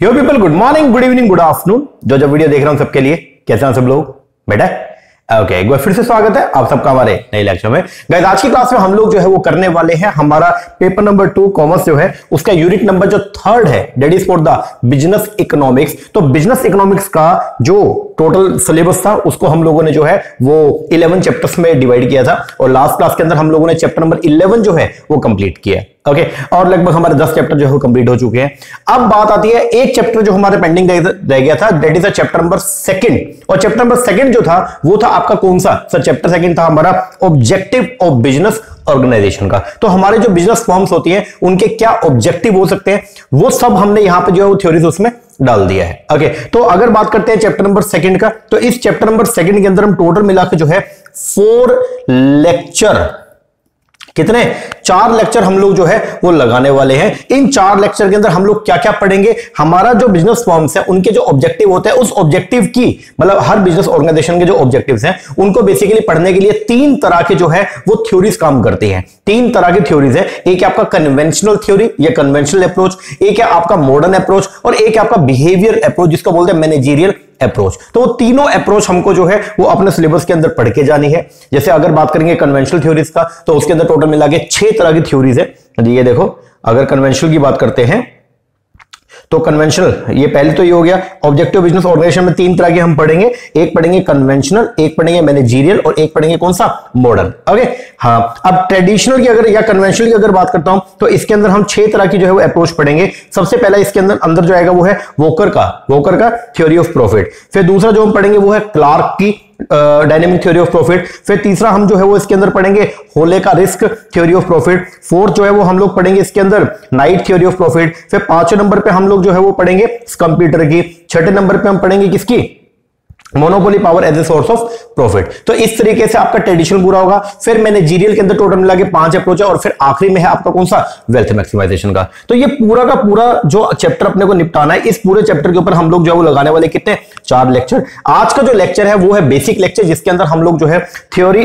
Yo people good morning good evening good afternoon जो जो video देख रहा हूँ सबके लिए, कैसे हैं सब लोग? बेटा ओके एक बार फिर से स्वागत है आप सबका हमारे नए लेक्चर में। गैस आज की क्लास में हम लोग जो है वो करने वाले हैं, हमारा पेपर नंबर टू कॉमर्स जो है, उसका यूनिट नंबर जो थर्ड है that is for the business economics तो बिज़नेस इकोनॉमिक्स का जो टोटल सिलेबस था, उसको हम लोगों ने जो है, वो 11 चैप्टर्स में डिवाइड किया था और लास्ट क्लास के अंदर हम लोगों ने चैप्टर नंबर 11 जो है, वो कंप्लीट किया ओके? और लगभग हमारे 10 चैप्टर जो है, वो कंप्लीट हो चुके हैं। अब बात आती है, एक चैप्टर जो हमारे पेंडिंग रह गया था that is a chapter number second और चैप्टर नंबर सेकंड जो था, वो था आपका कौन सा? सर चैप्टर सेकंड था हमारा ऑब्जेक्टिव ऑफ़ बिज़नेस ऑर्गेनाइजेशन का। तो हमारे जो बिज़नेस फॉर्म्स होती हैं, उनके क्या ऑब्जेक्टिव हो सकते हैं? वो सब हमने यहाँ पे जो है, वो थ्योरीज उसमें डाल दिया है। ओके तो अगर बात करते हैं चैप्टर नंबर सेकंड का तो इस चैप्टर नंबर सेकंड के अंदर हम टोटल मिलाकर जो है फोर लेक्चर कितने? चार लेक्चर हम लोग जो है, वो लगाने वाले हैं। इन चार लेक्चर के अंदर हम लोग क्या क्या पढ़ेंगे? हमारा जो बिज़नेस फॉर्म्स है, उनके जो ऑब्जेक्टिव होते हैं, उस ऑब्जेक्टिव की मतलब हर बिज़नेस ऑर्गेनाइजेशन के जो ऑब्जेक्टिव्स हैं, उनको बेसिकली पढ़ने के लिए तीन तरह के जो है, वो थ्योरीज काम करती हैं। तीन तरह की थ्योरीज है। एक है आपका कन्वेंशनल थ्योरी या कन्वेंशनल अप्रोच एक है आपका मॉडर्न अप्रोच और एक है आपका बिहेवियर अप्रोच जिसको बोलते हैं मैनेजीरियल अप्रोच तो वो तीनों अप्रोच हमको जो है, वो अपने सिलेबस के अंदर पढ़ के जानी है। जैसे अगर बात करेंगे कन्वेंशनल थ्योरीज का तो उसके अंदर टोटल मिला के छह तरह की थ्योरीज है। ये देखो, अगर कन्वेंशनल की बात करते हैं तो कन्वेंशनल ये पहले तो ये हो गया। ऑब्जेक्टिव बिज़नेस ऑर्गेनाइजेशन में तीन तरह के हम पढ़ेंगे। एक पढ़ेंगे कन्वेंशनल एक पढ़ेंगे मैनेजीरियल और एक पढ़ेंगे कौन सा? मॉडर्न ओके हाँ। अब ट्रेडिशनल की अगर, या कन्वेंशनल की अगर बात करता हूँ तो इसके अंदर हम छह तरह की जो है वो अप्रोच पढ़ेंगे। सबसे पहला इसके अंदर अंदर जो आएगा वो है वोकर का। वोकर का थ्योरी ऑफ़ प्रॉफिट फिर दूसरा जो हम पढ़ेंगे वो है क्लार्क की। डायनेमिक थ्योरी ऑफ़ प्रॉफिट फिर तीसरा हम जो है वो इसके अंदर पढ़ेंगे होले का risk theory of profit fourth जो है वो हम लोग पढ़ेंगे इसके अंदर नाइट थ्योरी ऑफ़ प्रॉफिट फिर पाँचवें नंबर पे हम लोग जो है वो पढ़ेंगे कंप्यूटर की. छठे नंबर पे हम पढ़ेंगे किसकी? Monopoly power as a source of profit तो इस तरीके से आपका ट्रेडिशनल पूरा होगा। फिर मैनेजीरियल के अंदर टोटल मिला के पाँच अप्रोच है और फिर आखिरी में है आपका कौन सा? वेल्थ मैक्सिमाइजेशन का। तो ये पूरा का पूरा जो चैप्टर अपने को निपटाना है, इस पूरे चैप्टर के ऊपर हम लोग जो है वो लगाने वाले कितने? चार लेक्चर आज का जो लेक्चर है वो है बेसिक लेक्चर जिसके अंदर हम लोग जो है थ्योरी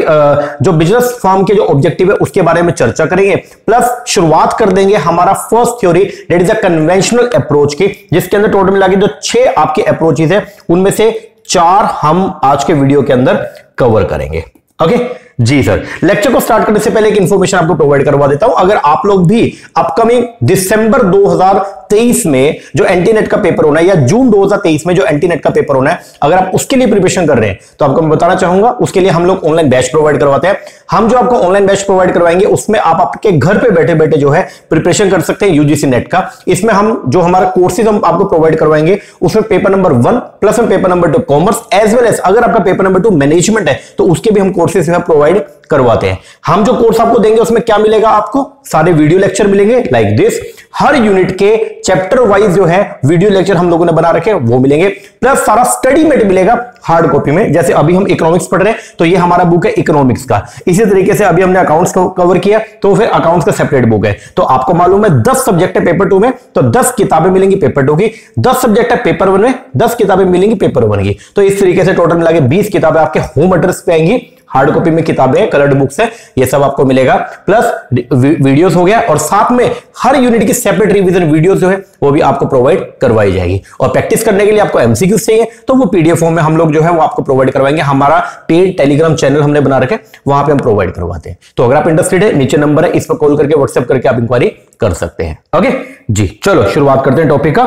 जो बिज़नेस फॉर्म के जो ऑब्जेक्टिव है, उसके बारे में चर्चा करेंगे। प्लस शुरुआत कर देंगे हमारा first theory that is a conventional approach की, जिसके अंदर टोटल मिला के जो छह आपके अप्रोचेज है, उनमें से चार हम आज के वीडियो के अंदर कवर करेंगे। ओके जी सर लेक्चर को स्टार्ट करने से पहले एक इंफॉर्मेशन आपको प्रोवाइड करवा देता हूँ। अगर आप लोग भी अपकमिंग दिसंबर 2023 में जो एंटी नेट का पेपर होना है, या जून 2023 में जो एंटी नेट का पेपर होना है, अगर आप उसके लिए प्रिपरेशन कर रहे हैं तो आपको मैं बताना चाहूँगा, उसके लिए हम लोग ऑनलाइन बैच प्रोवाइड करवाते हैं। हम जो आपको ऑनलाइन बैच प्रोवाइड करवाएँगे, उसमें आप आपके घर पर बैठे बैठे जो है प्रिपरेशन कर सकते हैं यूजीसी नेट का। इसमें हम जो हमारा कोर्सेज हम आपको प्रोवाइड करवाएँगे, उसमें paper number one plus paper number two commerce as well as अगर आपका पेपर नंबर टू मैनेजमेंट है तो उसके भी हम कोर्सेज प्रोवाइड करवाते हैं। हम जो कोर्स आपको देंगे, उसमें क्या मिलेगा आपको? सारे वीडियो लेक्चर मिलेंगे लाइक like दिस हर यूनिट के चैप्टर वाइज जो है वीडियो लेक्चर हम लोगों ने बना रखे वो मिलेंगे। प्लस सारा स्टडी मेट मिलेगा हार्ड कॉपी में। जैसे अभी हम इकोनॉमिक्स पढ़ रहे हैं तो ये हमारा बुक है इकोनॉमिक्स का। इसी तरीके से अभी हमने अकाउंट्स को कवर किया तो फिर अकाउंट्स का सेपरेट बुक है। तो आपको मालूम है, दस सब्जेक्ट है पेपर टू में तो दस किताबें मिलेंगी पेपर टू की। दस सब्जेक्ट है पेपर वन में, दस किताबें मिलेंगी पेपर वन की। तो इस तरीके से टोटल मिला के बीस किताबें आपके होम एड्रेस पे आएँगी। हार्ड कॉपी में किताबें कलर्ड बुक्स है, ये सब आपको मिलेगा। प्लस वीडियोस हो गया और साथ में हर यूनिट की सेपरेट रिवीजन वीडियोस जो है, वो भी आपको प्रोवाइड करवाई जाएगी। और प्रैक्टिस करने के लिए आपको एमसीक्यू चाहिए तो वो पीडीएफ फॉर्म में हम लोग जो है, वो आपको प्रोवाइड करवाएँगे। हमारा पेड टेलीग्राम चैनल हमने बना रखे वहाँ पर हम प्रोवाइड करवाते हैं। तो अगर आप इंटरेस्टेड है, नीचे नंबर है, इस पर कॉल करके व्हाट्सएप करके आप इंक्वायरी कर सकते हैं। ओके जी, चलो, शुरुआत करते हैं टॉपिक का।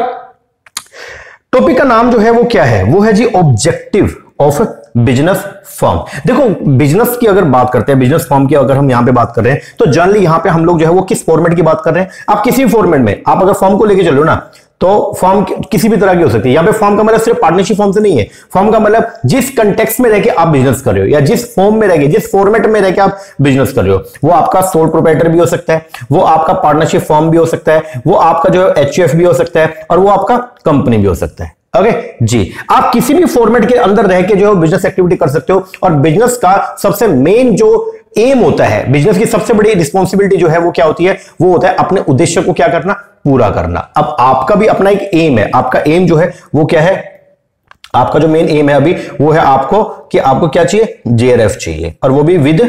टॉपिक का नाम जो है, वो क्या है? वो है जी ऑब्जेक्टिव ऑफ़ बिज़नेस फॉर्म। देखो, बिज़नेस की अगर बात करते हैं, बिज़नेस फॉर्म की अगर हम यहाँ पे बात कर रहे हैं तो जनरली यहाँ पे हम लोग जो है वो किस फॉर्मेट की बात कर रहे हैं? आप किसी भी फॉर्मेट में, आप अगर फॉर्म को लेके चलो ना तो फॉर्म किसी भी तरह की हो सकती है। यहाँ पे फॉर्म का मतलब सिर्फ़ पार्टनरशिप फॉर्म से नहीं है। फॉर्म का मतलब जिस कंटेक्स में रहकर आप बिज़नेस कर रहे हो, या जिस फॉर्म में रहकर जिस फॉर्मेट में रहकर आप बिज़नेस कर रहे हो, वो आपका सोल प्रोपराइटर भी हो सकता है, वो आपका पार्टनरशिप फॉर्म भी हो सकता है, वो आपका जो है एच भी हो सकता है, और वो आपका कंपनी भी हो सकता है। Okay okay? जी। आप किसी भी फॉर्मेट के अंदर रह के जो है बिज़नेस एक्टिविटी कर सकते हो और बिज़नेस का सबसे मेन जो एम होता है बिज़नेस की सबसे बड़ी रिस्पॉन्सिबिलिटी जो है वो क्या होती है? वो होता है अपने उद्देश्य को क्या करना? पूरा करना। अब आपका भी अपना एक एम है। आपका एम जो है वो क्या है? आपका जो मेन एम है अभी वो है आपको कि आपको क्या चाहिए? जेआरएफ चाहिए। और वो भी विद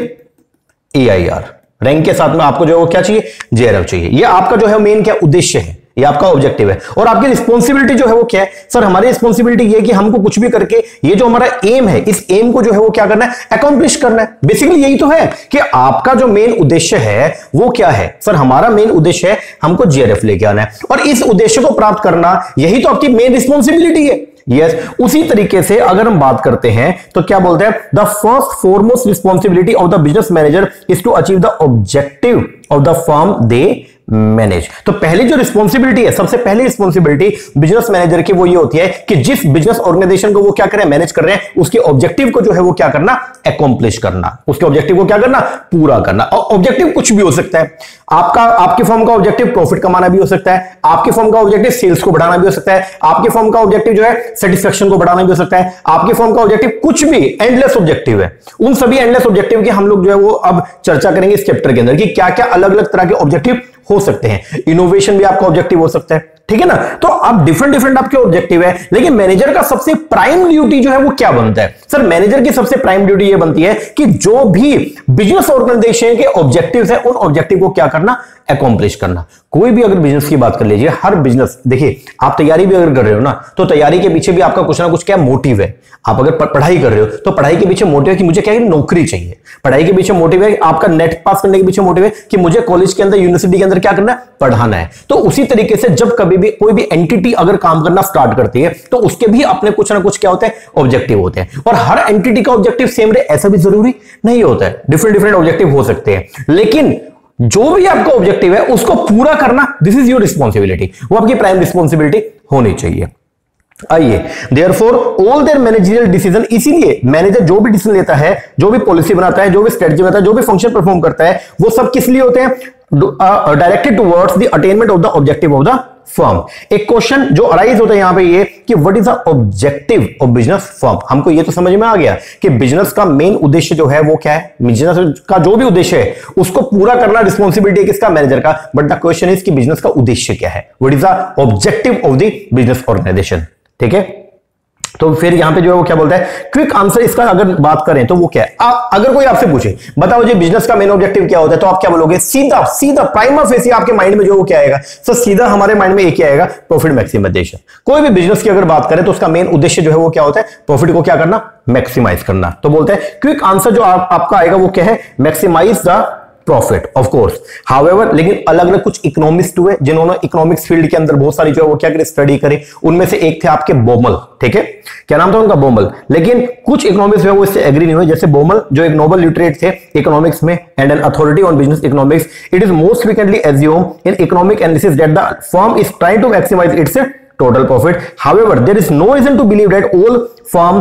एआईआर रैंक के साथ में आपको जो है वो क्या चाहिए? जेआरएफ चाहिए। ये आपका जो है मेन क्या उद्देश्य है? ये आपका ऑब्जेक्टिव है। और आपकी रिस्पॉन्सिबिलिटी जो है वो क्या है? सर हमारी रिस्पॉन्सिबिलिटी ये कि हमको कुछ भी करके ये जो हमारा एम है इस एम को जो है वो क्या करना है? अकॉम्प्लिश करना है। बेसिकली यही तो है कि आपका जो मेन उद्देश्य है वो क्या है? सर हमारा मेन उद्देश्य है हमको जीआरएफ लेके आना है। और इस उद्देश्य को प्राप्त करना यही तो आपकी मेन रिस्पॉन्सिबिलिटी है। यस yes, उसी तरीके से अगर हम बात करते हैं तो क्या बोलते हैं? The first foremost responsibility of the business manager is to achieve the objective of the firm they manage तो पहली जो रिस्पॉन्सिबिलिटी है, सबसे पहली रिस्पॉन्सिबिलिटी बिज़नेस मैनेजर की वो ये होती है कि जिस बिज़नेस ऑर्गेनाइजेशन को वो क्या करें मैनेज कर रहे हैं, उसके ऑब्जेक्टिव को जो है वो क्या करना अकॉम्प्लिश करना। उसके ऑब्जेक्टिव को क्या करना, पूरा करना। और ऑब्जेक्टिव कुछ भी हो सकता है। आपका, आपके फॉर्म का ऑब्जेक्टिव प्रॉफिट कमाना भी हो सकता है। आपके फॉर्म का ऑब्जेक्टिव सेल्स को बढ़ाना भी हो सकता है। आपके फॉर्म का ऑब्जेक्टिव जो है सेटिस्फेक्शन को बढ़ाना भी हो सकता है। आपके फॉर्म का ऑब्जेक्टिव कुछ भी एंडलेस ऑब्जेक्टिव है। उन सभी एंडलेस ऑब्जेक्टिव की हम लोग जो है वो अब चर्चा करेंगे इस चैप्टर के अंदर कि क्या क्या अलग अलग तरह के ऑब्जेक्टिव हो सकते हैं। इनोवेशन भी आपका ऑब्जेक्टिव हो सकता है। ठीक है ना? तो अब डिफरेंट डिफरेंट आपके ऑब्जेक्टिव है, लेकिन मैनेजर का सबसे प्राइम ड्यूटी जो है वो क्या बनता है? सर मैनेजर की सबसे प्राइम ड्यूटी ये बनती है कि जो भी बिज़नेस ऑर्गेनाइजेशन के ऑब्जेक्टिव्स है, उन ऑब्जेक्टिव को क्या करना? अकॉम्प्लिश करना। कोई भी अगर बिज़नेस की बात कर लीजिए, हर बिज़नेस देखिए, आप तैयारी भी अगर कर रहे हो ना तो तैयारी के पीछे भी आपका कुछ ना कुछ क्या मोटिव है। आप अगर पढ़ाई कर रहे हो तो पढ़ाई के पीछे मोटिव है कि मुझे क्या है नौकरी चाहिए। पढ़ाई के पीछे मोटिव है, आपका नेट पास करने के पीछे मोटिव है कि मुझे कॉलेज के अंदर यूनिवर्सिटी के अंदर क्या करना है? पढ़ाना है। तो उसी तरीके से जब कभी भी कोई भी एंटिटी अगर काम करना स्टार्ट करती है तो उसके भी अपने कुछ ना कुछ क्या होते हैं? ऑब्जेक्टिव होते हैं। और हर एंटिटी का ऑब्जेक्टिव सेम रहे, ऐसा भी ज़रूरी नहीं होता है। डिफरेंट डिफरेंट ऑब्जेक्टिव हो सकते हैं। लेकिन जो भी आपका ऑब्जेक्टिव है, उसको पूरा करना दिस इज़ योर रिस्पॉन्सिबिलिटी वो आपकी प्राइम रिस्पॉन्सिबिलिटी होनी चाहिए। आइए therefore all their managerial decision इसीलिए मैनेजर जो भी डिसीज़न लेता है, जो भी पॉलिसी बनाता है, जो भी स्ट्रेटजी बनाता है, जो भी फ़ंक्शन परफॉर्म करता है, वो सब किस लिए होते हैं? Directed towards the attainment of the objective of the firm. एक क्वेश्चन जो अराइज होता है यहाँ पे ये कि what is the objective of business firm हमको ये तो समझ में आ गया कि बिज़नेस का मेन उद्देश्य जो है वो क्या है? बिज़नेस का जो भी उद्देश्य है, उसको पूरा करना रिस्पॉन्सिबिलिटी है किसका? मैनेजर का। बट द क्वेश्चन इज़ कि बिज़नेस का उद्देश्य क्या है? What is the objective of the business organisation ठीक है? तो फिर यहाँ पे जो है वो क्या बोलता है? क्विक आंसर इसका अगर बात करें तो वो क्या है? आ, अगर कोई आपसे पूछे बताओ जी बिज़नेस का मेन ऑब्जेक्टिव क्या होता है तो आप क्या बोलोगे? सीधा सीधा प्राइम फेसी आपके माइंड में जो वो क्या आएगा? सर सीधा हमारे माइंड में एक ही आएगा प्रॉफिट मैक्सिमाइजेशन कोई भी बिज़नेस की अगर बात करें तो उसका मेन उद्देश्य जो है वो क्या होता है? प्रॉफिट को क्या करना? मैक्सिमाइज करना. तो बोलते हैं क्विक आंसर जो आप, आपका आएगा वो क्या है? Maximise the profit of course however लेकिन अलग अलग कुछ इकोनॉमिस्ट हुए, जिन्होंने इकोनॉमिक्स फ़ील्ड के अंदर बहुत सारी जो है वो क्या करे स्टडी करे, उनमें से एक थे आपके बोमल ठीक है? क्या नाम था उनका बोमल लेकिन कुछ इकोनॉमिक्स वो इससे एग्री नहीं हुए, जैसे बोमल जो एक नोबल लिटरेट थे इकोनॉमिक्स में and an authority on business economics it is most frequently assume in economic analysis that the firm is trying to maximise its total profit however there is no reason to believe that all firm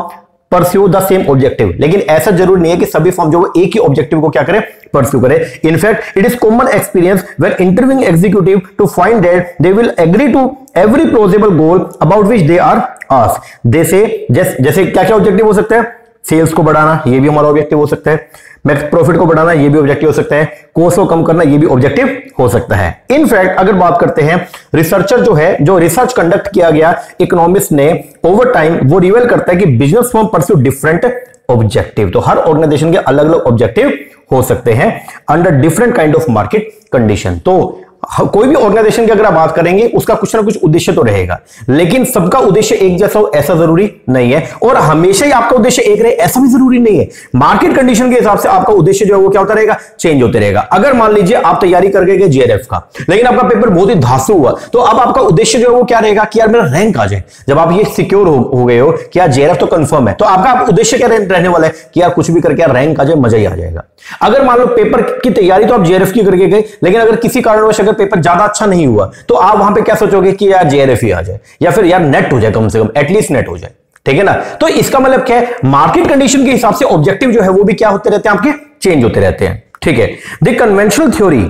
pursue the same objective लेकिन ऐसा ज़रूरी नहीं है कि सभी form जो एक ही objective को क्या करें? परस्यू करें. In fact it is common experience when interviewing executive to find that they will agree to every plausible goal about which they are us they say जैसे क्या क्या ऑब्जेक्टिव हो सकते हैं? सेल्स को बढ़ाना, ये भी हमारा ऑब्जेक्टिव हो सकता है। मैक्स प्रॉफिट को बढ़ाना, ये भी ऑब्जेक्टिव हो सकता है। कोस्ट को कम करना, ये भी ऑब्जेक्टिव हो सकता है। इनफैक्ट अगर बात करते हैं रिसर्चर जो है, जो रिसर्च कंडक्ट किया गया इकोनॉमिस्ट ने ओवर टाइम वो रिवेल करता है कि business firm pursue different objective तो हर ऑर्गेनाइजेशन के अलग अलग ऑब्जेक्टिव हो सकते हैं under different kind of market condition तो कोई भी ऑर्गेनाइजेशन की अगर आप बात करेंगे उसका कुछ ना कुछ उद्देश्य तो रहेगा। लेकिन सबका उद्देश्य एक जैसा हो ऐसा ज़रूरी नहीं है। और हमेशा ही आपका उद्देश्य एक रहे ऐसा भी ज़रूरी नहीं है। मार्केट कंडीशन के हिसाब से आपका उद्देश्य जो है वो क्या होता रहेगा? चेंज होते रहेगा। अगर मान लीजिए आप तैयारी करके गए जेआरएफ का लेकिन आपका पेपर बहुत ही धासु हुआ तो अब आपका उद्देश्य जो है वो क्या रहेगा कि यार मेरा रैंक आ जाए। जब आप ये सिक्योर हो, हो गए हो कि यार जेआरएफ तो कंफर्म है तो आपका उद्देश्य क्या रहने वाला है कि यार कुछ भी करके रैंक आ जाए मज़ा ही आ जाएगा। अगर मान लो पेपर की तैयारी तो आप जेआरएफ की करके गए लेकिन अगर किसी कारणवश अगर पेपर ज़्यादा अच्छा नहीं हुआ तो आप वहाँ पे क्या सोचोगे कि यार जेआरएफ ही आ जाए, या फिर यार नेट हो जाए कम से कम एटलीस्ट नेट हो जाए। ठीक है ना? तो इसका मतलब क्या है? मार्केट कंडीशन के हिसाब से ऑब्जेक्टिव जो है वो भी क्या होते रहते हैं आपके? चेंज होते रहते हैं। ठीक है? द कन्वेंशनल थ्योरी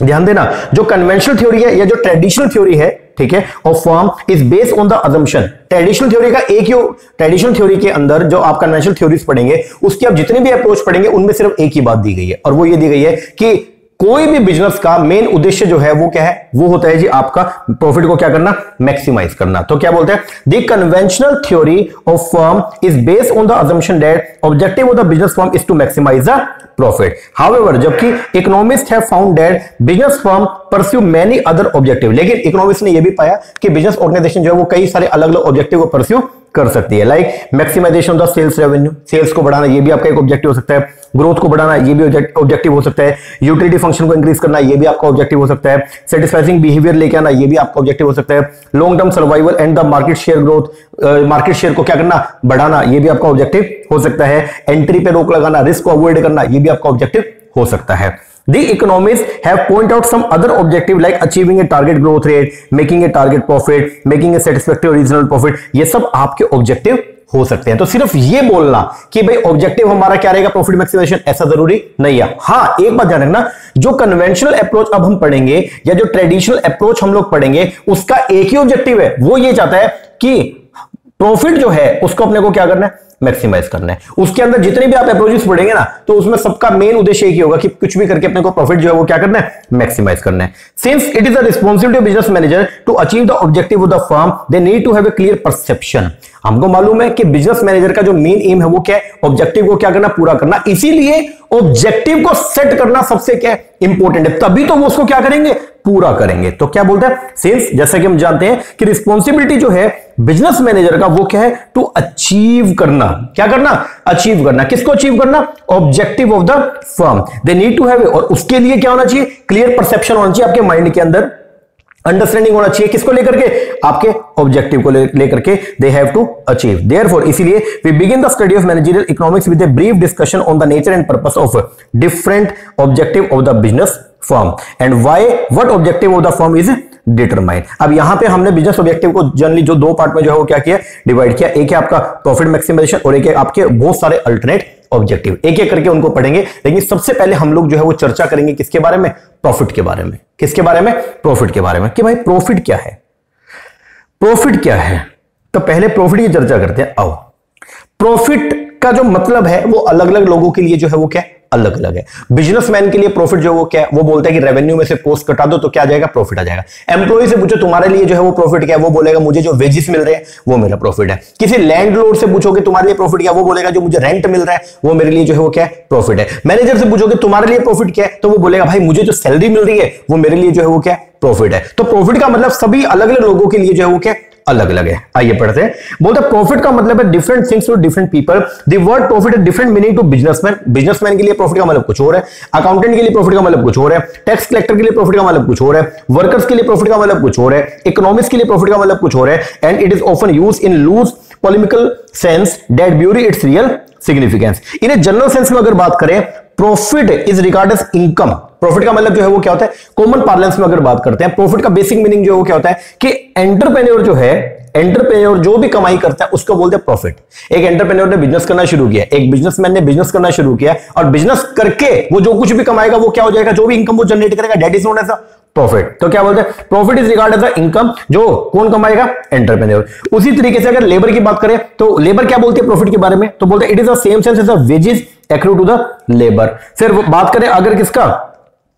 ध्यान देना, जो कन्वेंशनल थ्योरी है या जो ट्रेडिशनल थ्योरी है, ठीक है और firm is based on the assumption traditional theory का एक ही ट्रेडिशनल थ्योरी के अंदर जो आप कन्वेंशनल थ्योरीज पढ़ेंगे, उसकी आप जितने भी अप्रोच पढ़ेंगे, उनमें सिर्फ़ एक ही बात दी गई है। और वो ये दी गई है कि कोई भी बिज़नेस का मेन उद्देश्य जो है वो क्या है? वो होता है जी आपका प्रॉफिट को क्या करना? मैक्सिमाइज करना। तो क्या बोलते हैं? The conventional theory of firm is based on the assumption that objective of the business firm is to maximise the profit however जबकि economist have found that business firm pursue many other objective लेकिन economist ने यह भी पाया कि business organisation जो है वो कई सारे अलग अलग ऑब्जेक्टिव को परस्यू कर सकती है। Like maximisation of the sales revenue sales को बढ़ाना, ये भी आपका एक ऑब्जेक्टिव हो सकता है। ग्रोथ को बढ़ाना, ये भी ऑब्जेक्टिव हो सकता है। यूटिलिटी फ़ंक्शन को इंक्रीज करना, ये भी आपका ऑब्जेक्टिव हो सकता है। सेटिस्फाइसिंग बिहेवियर लेके आना, ये भी आपका ऑब्जेक्टिव हो सकता है। Long term survival and the market share growth market share को क्या करना, बढ़ाना, ये भी आपका ऑब्जेक्टिव हो सकता है। एंट्री पे रोक लगाना रिस्क को अवॉइड करना, ये भी आपका ऑब्जेक्टिव हो सकता है। The economists have pointed out some other objective like achieving a target growth rate, making a target profit, making a satisfactory original profit. ये सब आपके ऑब्जेक्टिव हो सकते हैं। तो सिर्फ़ ये बोलना कि भाई ऑब्जेक्टिव हमारा क्या रहेगा? प्रॉफिट मैक्सिमाइजेशन ऐसा ज़रूरी नहीं है। हाँ एक बात ध्यान रखना जो कन्वेंशनल अप्रोच अब हम पढ़ेंगे या जो ट्रेडिशनल अप्रोच हम लोग पढ़ेंगे उसका एक ही ऑब्जेक्टिव है। वो ये चाहता है कि प्रॉफिट जो है उसको अपने को क्या करना है? मैक्सिमाइज करना है। उसके अंदर जितने भी आप अप्रोचेस पढ़ेंगे ना तो उसमें सबका मेन उद्देश्य यही होगा कि कुछ भी करके अपने को प्रॉफिट जो है वो क्या करना है मैक्सिमाइज करना है। Since it is a responsibility business manager to achieve the objective of the firm they need to have a clear perception हमको मालूम है कि बिज़नेस मैनेजर का जो मेन एम है वो क्या है? ऑब्जेक्टिव को क्या करना, पूरा करना। इसीलिए ऑब्जेक्टिव को सेट करना सबसे क्या है? इंपॉर्टेंट है। तभी तो वो उसको क्या करेंगे? पूरा करेंगे। तो क्या बोलते हैं? सिंस जैसा कि हम जानते हैं कि रिस्पॉन्सिबिलिटी जो है बिज़नेस मैनेजर का वो क्या है? टू अचीव करना। क्या करना? अचीव करना। किसको अचीव करना? Objective of the firm they need to have और उसके लिए क्या होना चाहिए? क्लियर परसेप्शन होना चाहिए आपके माइंड के अंदर। अंडरस्टैंडिंग होना चाहिए किसको लेकर के? आपके ऑब्जेक्टिव को लेकर के they have to achieve therefore इसीलिए we begin the study of managerial economics with a brief discussion on the nature and purpose of different objective of the business firm and why what objective of the firm is determine अब यहाँ पे हमने business objective को generally जो दो part में जो है वो क्या किया? डिवाइड किया। एक है आपका प्रॉफिट मैक्सिमाइजेशन और एक है आपके बहुत सारे अल्टरनेट ऑब्जेक्टिव एक एक करके उनको पढ़ेंगे। लेकिन सबसे पहले हम लोग जो है वो चर्चा करेंगे किसके बारे में? प्रॉफिट के बारे में। किसके बारे में? प्रॉफिट के बारे में कि भाई प्रॉफिट क्या है? प्रॉफिट क्या है? तो पहले प्रॉफिट की चर्चा करते हैं। आओ। प्रॉफिट का जो मतलब है वो अलग अलग लोगों के लिए जो है वो क्या है? अलग अलग है बिजनेसमैन के लिए प्रॉफिट जो वो क्या है? वो बोलते हैं कि रेवेन्यू में से पोस्ट कटा दो तो क्या जाएगा? प्रॉफिट आ जाएगा। एम्प्लॉय से पूछो, तुम्हारे लिए जो है वो प्रॉफिट क्या है? वो बोलेगा, मुझे जो वेजिस मिल रहे हैं, वो मेरा प्रॉफिट है। किसी लैंडलॉर्ड से पूछोगे, तुम्हारे लिए प्रॉफिट क्या वो बोलेगा, जो मुझे रेंट मिल रहा है, वो मेरे लिए जो है वो क्या है? प्रॉफिट है। मैनेजर से पूछोगे, तुम्हारे लिए प्रॉफिट क्या है? तो वो बोलेगा, भाई, मुझे जो सैलरी मिल रही है, वो मेरे लिए जो है वो क्या प्रॉफिट है। तो प्रॉफिट का मतलब सभी अलग अलग लोगों के लिए जो है वो क्या अलग अलग है। आइए पढ़ते हैं। बोलते प्रॉफिट का मतलब है different things to different people the word profit है different meaning to businessman businessman के लिए प्रॉफिट का मतलब कुछ और है। अकाउंटेंट के लिए प्रॉफिट का मतलब कुछ और है। टैक्स कलेक्टर के लिए प्रॉफिट का मतलब कुछ और है। वर्कर्स के लिए प्रॉफिट का मतलब कुछ और है। इकोनॉमिक्स के लिए प्रॉफिट का मतलब कुछ और है। And it is often use in loose polemical sense that bury its real significance in general sense में अगर बात करें profit is regard as income profit का मतलब जो है वो क्या होता है? कॉमन पार्लेंस में अगर बात करते हैं प्रॉफिट का बेसिक मीनिंग जो है वो क्या होता है? कि एंटरप्रेन्योर जो है एंटरप्रेन्योर जो भी कमाई करता है, उसको बोलते हैं प्रॉफिट एक एंटरप्रेन्योर ने बिज़नेस करना शुरू किया, एक बिजनेसमैन ने बिज़नेस करना शुरू किया, और बिज़नेस करके वो जो कुछ भी कमाएगा, वो क्या हो जाएगा? जो भी इनकम वो जनरेट करेगा that is known as profit तो क्या बोलते हैं? Profit is regard as the income जो कौन कमाएगा? एंटरप्रेन्योर उसी तरीके से अगर लेबर की बात करें तो लेबर क्या बोलते हैं प्रॉफिट के बारे में? तो बोलते हैं it is the same sense as the wages accrue to the labour फिर बात करें अगर किसका?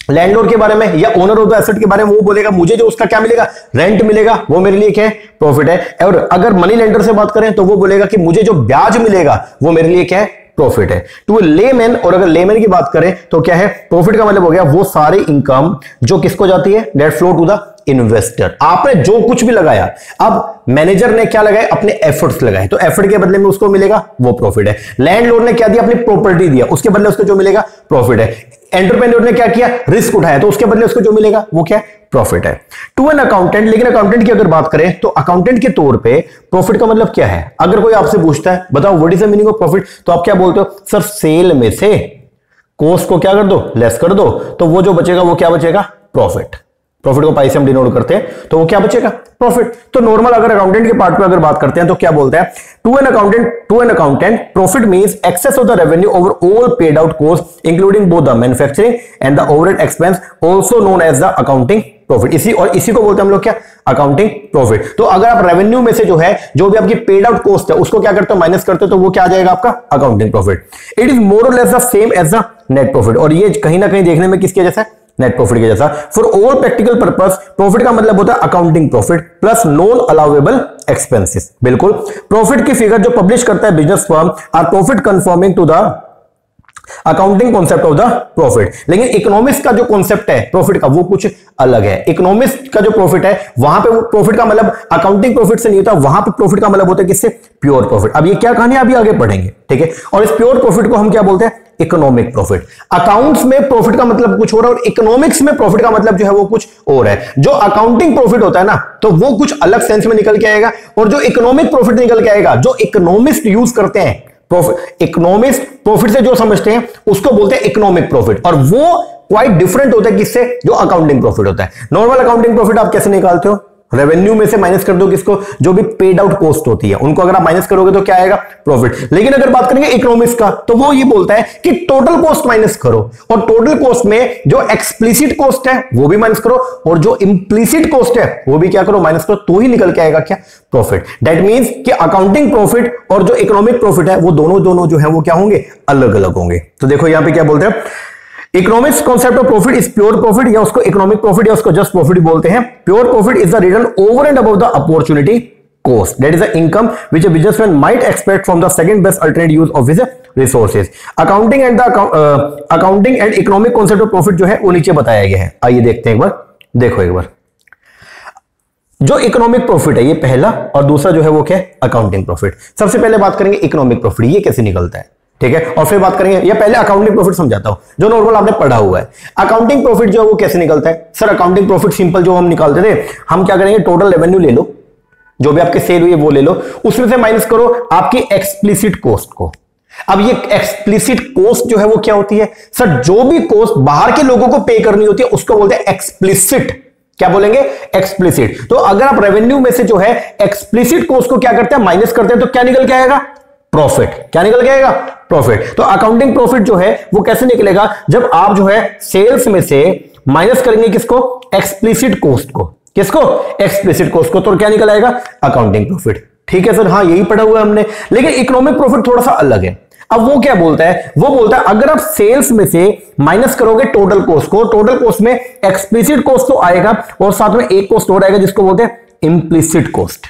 लैंडलॉर्ड के बारे में या ओनर ऑफ़ द एसेट के बारे में, वो बोलेगा, मुझे जो उसका क्या मिलेगा? रेंट मिलेगा, वो मेरे लिए क्या है? प्रॉफिट है। और अगर मनी लेंडर से बात करें तो वो बोलेगा कि मुझे जो ब्याज मिलेगा, वो मेरे लिए क्या है? प्रॉफिट है। टू लेमैन और अगर लेमैन की बात करें तो क्या है? प्रॉफिट का मतलब हो गया वो सारी इनकम जो किसको जाती है? That flow to the investor आपने जो कुछ भी लगाया, अब मैनेजर ने क्या लगाया? अपने एफर्ट्स लगाए। तो एफर्ट के बदले में उसको मिलेगा, वो प्रॉफिट है। लैंडलॉर्ड ने क्या दिया? अपनी प्रॉपर्टी दिया। उसके बदले उसको जो मिलेगा? प्रॉफिट है। एंटरप्रेन्योर ने क्या किया? रिस्क उठाया। तो उसके बदले उसको जो मिलेगा? वो क्या प्रॉफिट है। टू एन अकाउंटेंट लेकिन अकाउंटेंट की अगर बात करें तो अकाउंटेंट के तौर पे प्रॉफिट का मतलब क्या है? अगर कोई आपसे पूछता है, बताओ what is the meaning of profit तो आप क्या बोलते हो? सर सेल में से कोस्ट को क्या कर दो? लेस कर दो? तो वो जो बचेगा, वो क्या बचेगा? प्रॉफिट प्रॉफिट को पाई से हम डिनोट करते हैं तो वो क्या बचेगा? प्रॉफिट तो नॉर्मल अगर अकाउंटेंट के पार्ट में अगर बात करते हैं तो क्या बोलते हैं? To an accountant to an accountant profit means excess of the revenue over all paid out cost including both the manufacturing and the overhead expense also known as the accounting profit इसी और इसी को बोलते हैं हम लोग क्या? Accounting profit तो अगर आप रेवेन्यू में से जो है, जो भी आपकी पेड आउट कॉस्ट है, उसको क्या करते हो? माइनस करते हो तो वो क्या आ जाएगा आपका? Accounting profit it is more less the same as the net profit और ये कहीं ना कहीं देखने में किसके जैसा है? नेट प्रॉफिट के जैसा for all practical purpose profit का मतलब होता है accounting profit plus non allowable expenses बिल्कुल। प्रॉफिट की फिगर जो पब्लिश करता है business firm are profit conforming to the accounting concept of the profit लेकिन इकोनॉमिक्स का जो कॉन्सेप्ट है प्रॉफिट का, वो कुछ अलग है। इकोनॉमिक्स का जो प्रॉफिट है, वहाँ पे प्रॉफिट का मतलब अकाउंटिंग प्रॉफिट से नहीं होता, वहाँ पे प्रॉफिट का मतलब होता है किससे? प्योर प्रॉफिट अब ये क्या कहानी अभी आगे पढ़ेंगे, ठीक है? और इस प्योर प्रॉफिट को हम क्या बोलते हैं? इकोनॉमिक प्रॉफिट अकाउंट्स में प्रॉफिट का मतलब कुछ रहा है और इकोनॉमिक्स में प्रॉफिट का मतलब जो है वो कुछ और है। जो अकाउंटिंग प्रॉफिट होता है ना तो वो कुछ अलग सेंस में निकल के आएगा, और जो इकोनॉमिक प्रॉफिट निकल के आएगा, जो इकोनॉमिस्ट यूज़ करते हैं इकोनॉमिस्ट प्रॉफिट से जो समझते हैं, उसको बोलते हैं इकोनॉमिक प्रॉफिट और वो क्वाइट डिफरेंट होता है किससे? जो अकाउंटिंग प्रॉफिट होता है. नॉर्मल अकाउंटिंग प्रॉफिट आप कैसे निकालते हो? रेवेन्यू में से माइनस कर दो किसको जो भी पेड आउट कॉस्ट होती है, उनको अगर आप माइनस करोगे तो क्या आएगा? प्रॉफिट लेकिन अगर बात करेंगे इकोनॉमिक्स का तो वो ये बोलता है कि टोटल कॉस्ट माइनस करो, और टोटल कॉस्ट में जो एक्सप्लिसिट कॉस्ट है, वो भी माइनस करो, और जो इंप्लिसिट कॉस्ट है, वो भी क्या करो माइनस करो तो ही निकल के आएगा क्या? प्रॉफिट दैट मीन्स कि अकाउंटिंग प्रॉफिट और जो इकोनॉमिक प्रॉफिट है, वो दोनों दोनों जो है, वो क्या होंगे? अलग अलग होंगे. तो देखो यहाँ पर क्या बोलते हैं? Economics concept of profit is pure profit या उसको इकोनॉमिक प्रॉफिट या उसको जस्ट प्रॉफिट बोलते हैं। Pure profit is the return over and above the opportunity cost. That is the income which a businessman might expect from the second best alternate use of his resources. Accounting and the uh, accounting and economic concept जो है वो नीचे बताया गया है। आइए देखते हैं एक बार। देखो एक बार। जो इकोनॉमिक प्रॉफिट है ये पहला और दूसरा जो है वो क्या है? अकाउंटिंग प्रॉफिट सबसे पहले बात करेंगे इकोनॉमिक प्रॉफिट ये कैसे निकलता है? ठीक है? और फिर बात करेंगे, या पहले अकाउंटिंग प्रॉफिट समझाता हूँ, जो नॉर्मल आपने पढ़ा हुआ है। अकाउंटिंग प्रॉफिट जो है वो कैसे निकलता है? सर अकाउंटिंग प्रॉफिट सिंपल जो हम निकालते थे, हम क्या करेंगे? टोटल रेवेन्यू ले लो, जो भी आपके सेल हुई है वो ले लो। उसमें से माइनस करो आपकी एक्सप्लिसिट कॉस्ट को। अब ये एक्सप्लिसिट कॉस्ट जो है वो क्या होती है? सर जो भी कॉस्ट बाहर के लोगों को पे करनी होती है, उसको बोलते हैं एक्सप्लिसिट क्या बोलेंगे? एक्सप्लिसिट तो अगर आप रेवेन्यू में से जो है एक्सप्लिसिट कॉस्ट को क्या करते हैं? माइनस करते हैं तो क्या निकल के आएगा? प्रॉफिट क्या निकल के आएगा? प्रॉफिट तो अकाउंटिंग प्रॉफिट जो है, वो कैसे निकलेगा? जब आप जो है सेल्स में से माइनस करेंगे किसको? एक्सप्लिसिट कॉस्ट को. किसको? एक्सप्लिसिट कॉस्ट को. तो क्या निकल आएगा? अकाउंटिंग प्रॉफिट ठीक है सर हाँ यही पढ़ा हुआ है हमने। लेकिन इकोनॉमिक प्रॉफिट थोड़ा सा अलग है। अब वो क्या बोलता है? वो बोलता है, अगर आप सेल्स में से माइनस करोगे टोटल कॉस्ट को टोटल कॉस्ट में एक्सप्लिसिट कॉस्ट तो आएगा और साथ में एक कॉस्ट और आएगा जिसको बोलते हैं इंप्लिसिट कॉस्ट